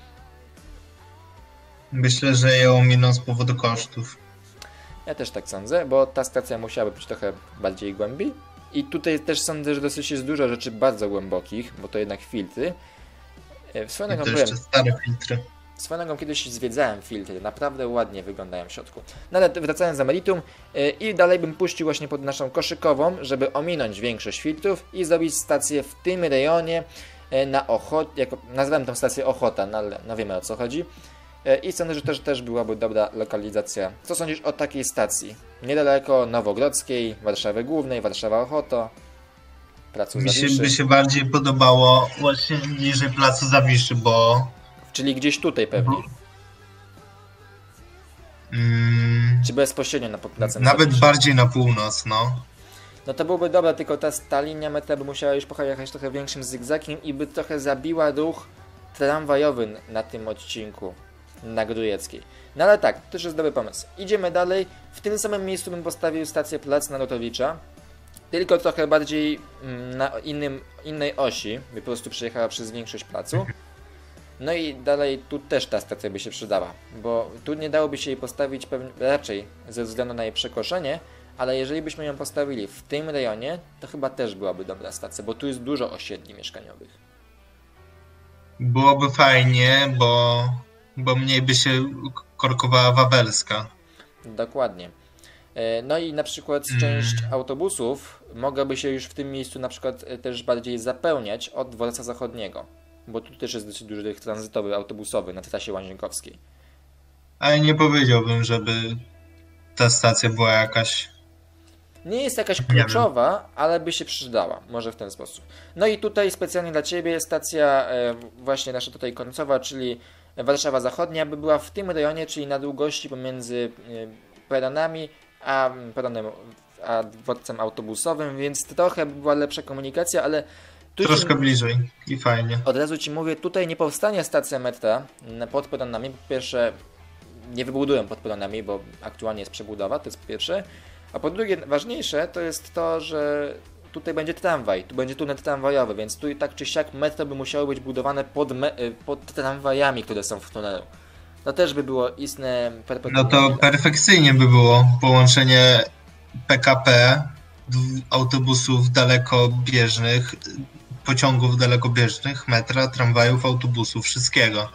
Myślę, że ją miną z powodu kosztów. Ja też tak sądzę, bo ta stacja musiałaby być trochę bardziej głębiej. I tutaj też sądzę, że dosyć jest dużo rzeczy bardzo głębokich, bo to jednak filtry. E, Swoją drogą byłem, stare filtry. swoją drogą kiedyś zwiedzałem filtry, naprawdę ładnie wyglądają w środku. No ale wracając za meritum e, i dalej bym puścił właśnie pod naszą koszykową, żeby ominąć większość filtrów i zrobić stację w tym rejonie e, na Ochot, jako nazwałem tą stację Ochota, no ale no wiemy o co chodzi. E, I sądzę, że też, też byłaby dobra lokalizacja. Co sądzisz o takiej stacji? Niedaleko Nowogrodzkiej, Warszawy Głównej, Warszawa Ochoto, Placu Mi się, by się bardziej podobało właśnie bliżej placu Zawiszy, bo czyli gdzieś tutaj pewnie, mm, czy bezpośrednio na Placem nawet Zawiszy. bardziej na północ, no. No to byłoby dobre, tylko ta, ta linia metra by musiała już pojechać trochę większym zygzakiem i by trochę zabiła ruch tramwajowy na tym odcinku na Grujeckiej. No ale tak, to też jest dobry pomysł. Idziemy dalej. W tym samym miejscu bym postawił stację Plac Narutowicza, tylko trochę bardziej mm, na innym, innej osi, by po prostu przejechała przez większość placu. No i dalej tu też ta stacja by się przydała, bo tu nie dałoby się jej postawić pewnie, raczej ze względu na jej przekoszenie, ale jeżeli byśmy ją postawili w tym rejonie, to chyba też byłaby dobra stacja, bo tu jest dużo osiedli mieszkaniowych. Byłoby fajnie, bo, bo mniej by się korkowała Wawelska. Dokładnie. E, No i na przykład Mm. część autobusów mogłaby się już w tym miejscu na przykład e, też bardziej zapełniać od dworca zachodniego, bo tu też jest dosyć duży ruch tranzytowy, autobusowy na trasie łazienkowskiej. Ale nie powiedziałbym, żeby ta stacja była jakaś. Nie jest jakaś kluczowa, ale by się przydała, może w ten sposób. No i tutaj specjalnie dla Ciebie stacja e, właśnie nasza tutaj końcowa, czyli Warszawa Zachodnia, by była w tym rejonie, czyli na długości pomiędzy e, peronami a peronem, a dworcem autobusowym, więc trochę by była lepsza komunikacja, ale tu ci- Troszkę bliżej i fajnie. od razu Ci mówię, tutaj nie powstanie stacja metra pod peronami. Po pierwsze, nie wybudują pod peronami, bo aktualnie jest przebudowa, to jest po pierwsze. A po drugie, ważniejsze to jest to, że tutaj będzie tramwaj, tu będzie tunel tramwajowy, więc tu i tak czy siak metro by musiało być budowane pod, y, pod tramwajami, które są w tunelu. To też by było istne No to perfekcyjnie by było połączenie PKP, autobusów dalekobieżnych, pociągów dalekobieżnych, metra, tramwajów, autobusów, wszystkiego.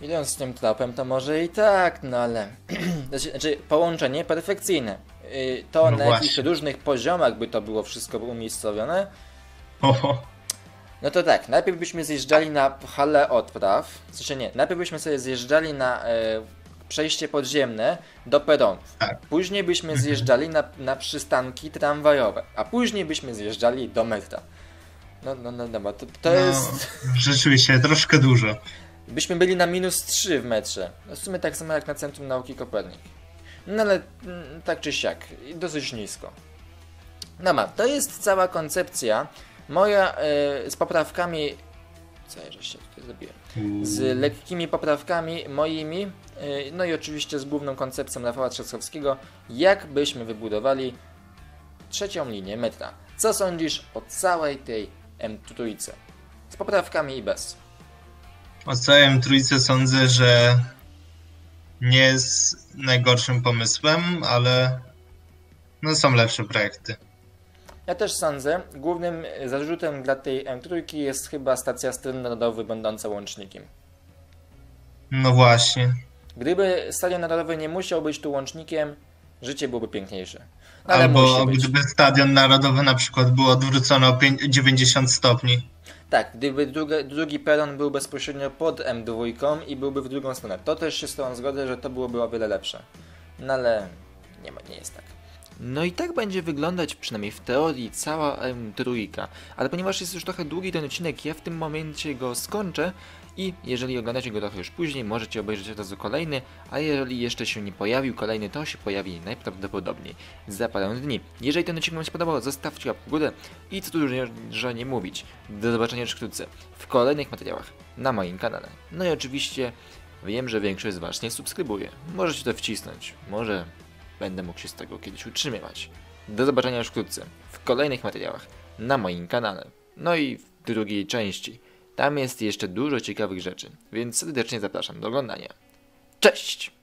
Idąc z tym tropem, to może i tak, no ale. *clears throat* Znaczy, znaczy połączenie perfekcyjne. Y, To No na właśnie. jakich różnych poziomach by to było wszystko umiejscowione. Oho. No to tak, najpierw byśmy zjeżdżali na halę odpraw. Sensie nie, najpierw byśmy sobie zjeżdżali na e, przejście podziemne do peronów. Tak. Później byśmy zjeżdżali na, na przystanki tramwajowe, a później byśmy zjeżdżali do metra. No, no, no, no, to, to No, jest. rzeczywiście, troszkę dużo. Byśmy byli na minus 3 w metrze. No w sumie tak samo jak na Centrum Nauki Kopernik. No ale mm, tak czy siak, dosyć nisko. No ma, to jest cała koncepcja. Moja e, z poprawkami. Co ja żeście tutaj zrobiłem? Z lekkimi poprawkami moimi. e, no i oczywiście z główną koncepcją Rafała Trzaskowskiego, jak byśmy wybudowali trzecią linię metra. Co sądzisz o całej tej M3? Z poprawkami i bez. O całym trójce sądzę, że nie jest najgorszym pomysłem, ale no są lepsze projekty. Ja też sądzę, głównym zarzutem dla tej M3 jest chyba stacja Stadion Narodowy będąca łącznikiem. No właśnie. Gdyby Stadion Narodowy nie musiał być tu łącznikiem, życie byłoby piękniejsze. No, Albo gdyby Stadion Narodowy na przykład był odwrócony o pięć- 90 stopni. Tak, gdyby druga, drugi peron był bezpośrednio pod M2 i byłby w drugą stronę, to też się z tą zgodę, że to byłoby o wiele lepsze. No ale nie, ma, nie jest tak. No i tak będzie wyglądać przynajmniej w teorii cała M3, ale ponieważ jest już trochę długi ten odcinek, ja w tym momencie go skończę i jeżeli oglądacie go trochę już później, możecie obejrzeć od razu kolejny, a jeżeli jeszcze się nie pojawił kolejny, to się pojawi najprawdopodobniej za parę dni. Jeżeli ten odcinek Wam się podobał, zostawcie łapkę w górę i co tu dużo nie mówić. Do zobaczenia już wkrótce w kolejnych materiałach na moim kanale. No i oczywiście wiem, że większość z Was nie subskrybuje. Możecie to wcisnąć, może będę mógł się z tego kiedyś utrzymywać. Do zobaczenia już wkrótce w kolejnych materiałach na moim kanale. No i w drugiej części. Tam jest jeszcze dużo ciekawych rzeczy, więc serdecznie zapraszam do oglądania. Cześć!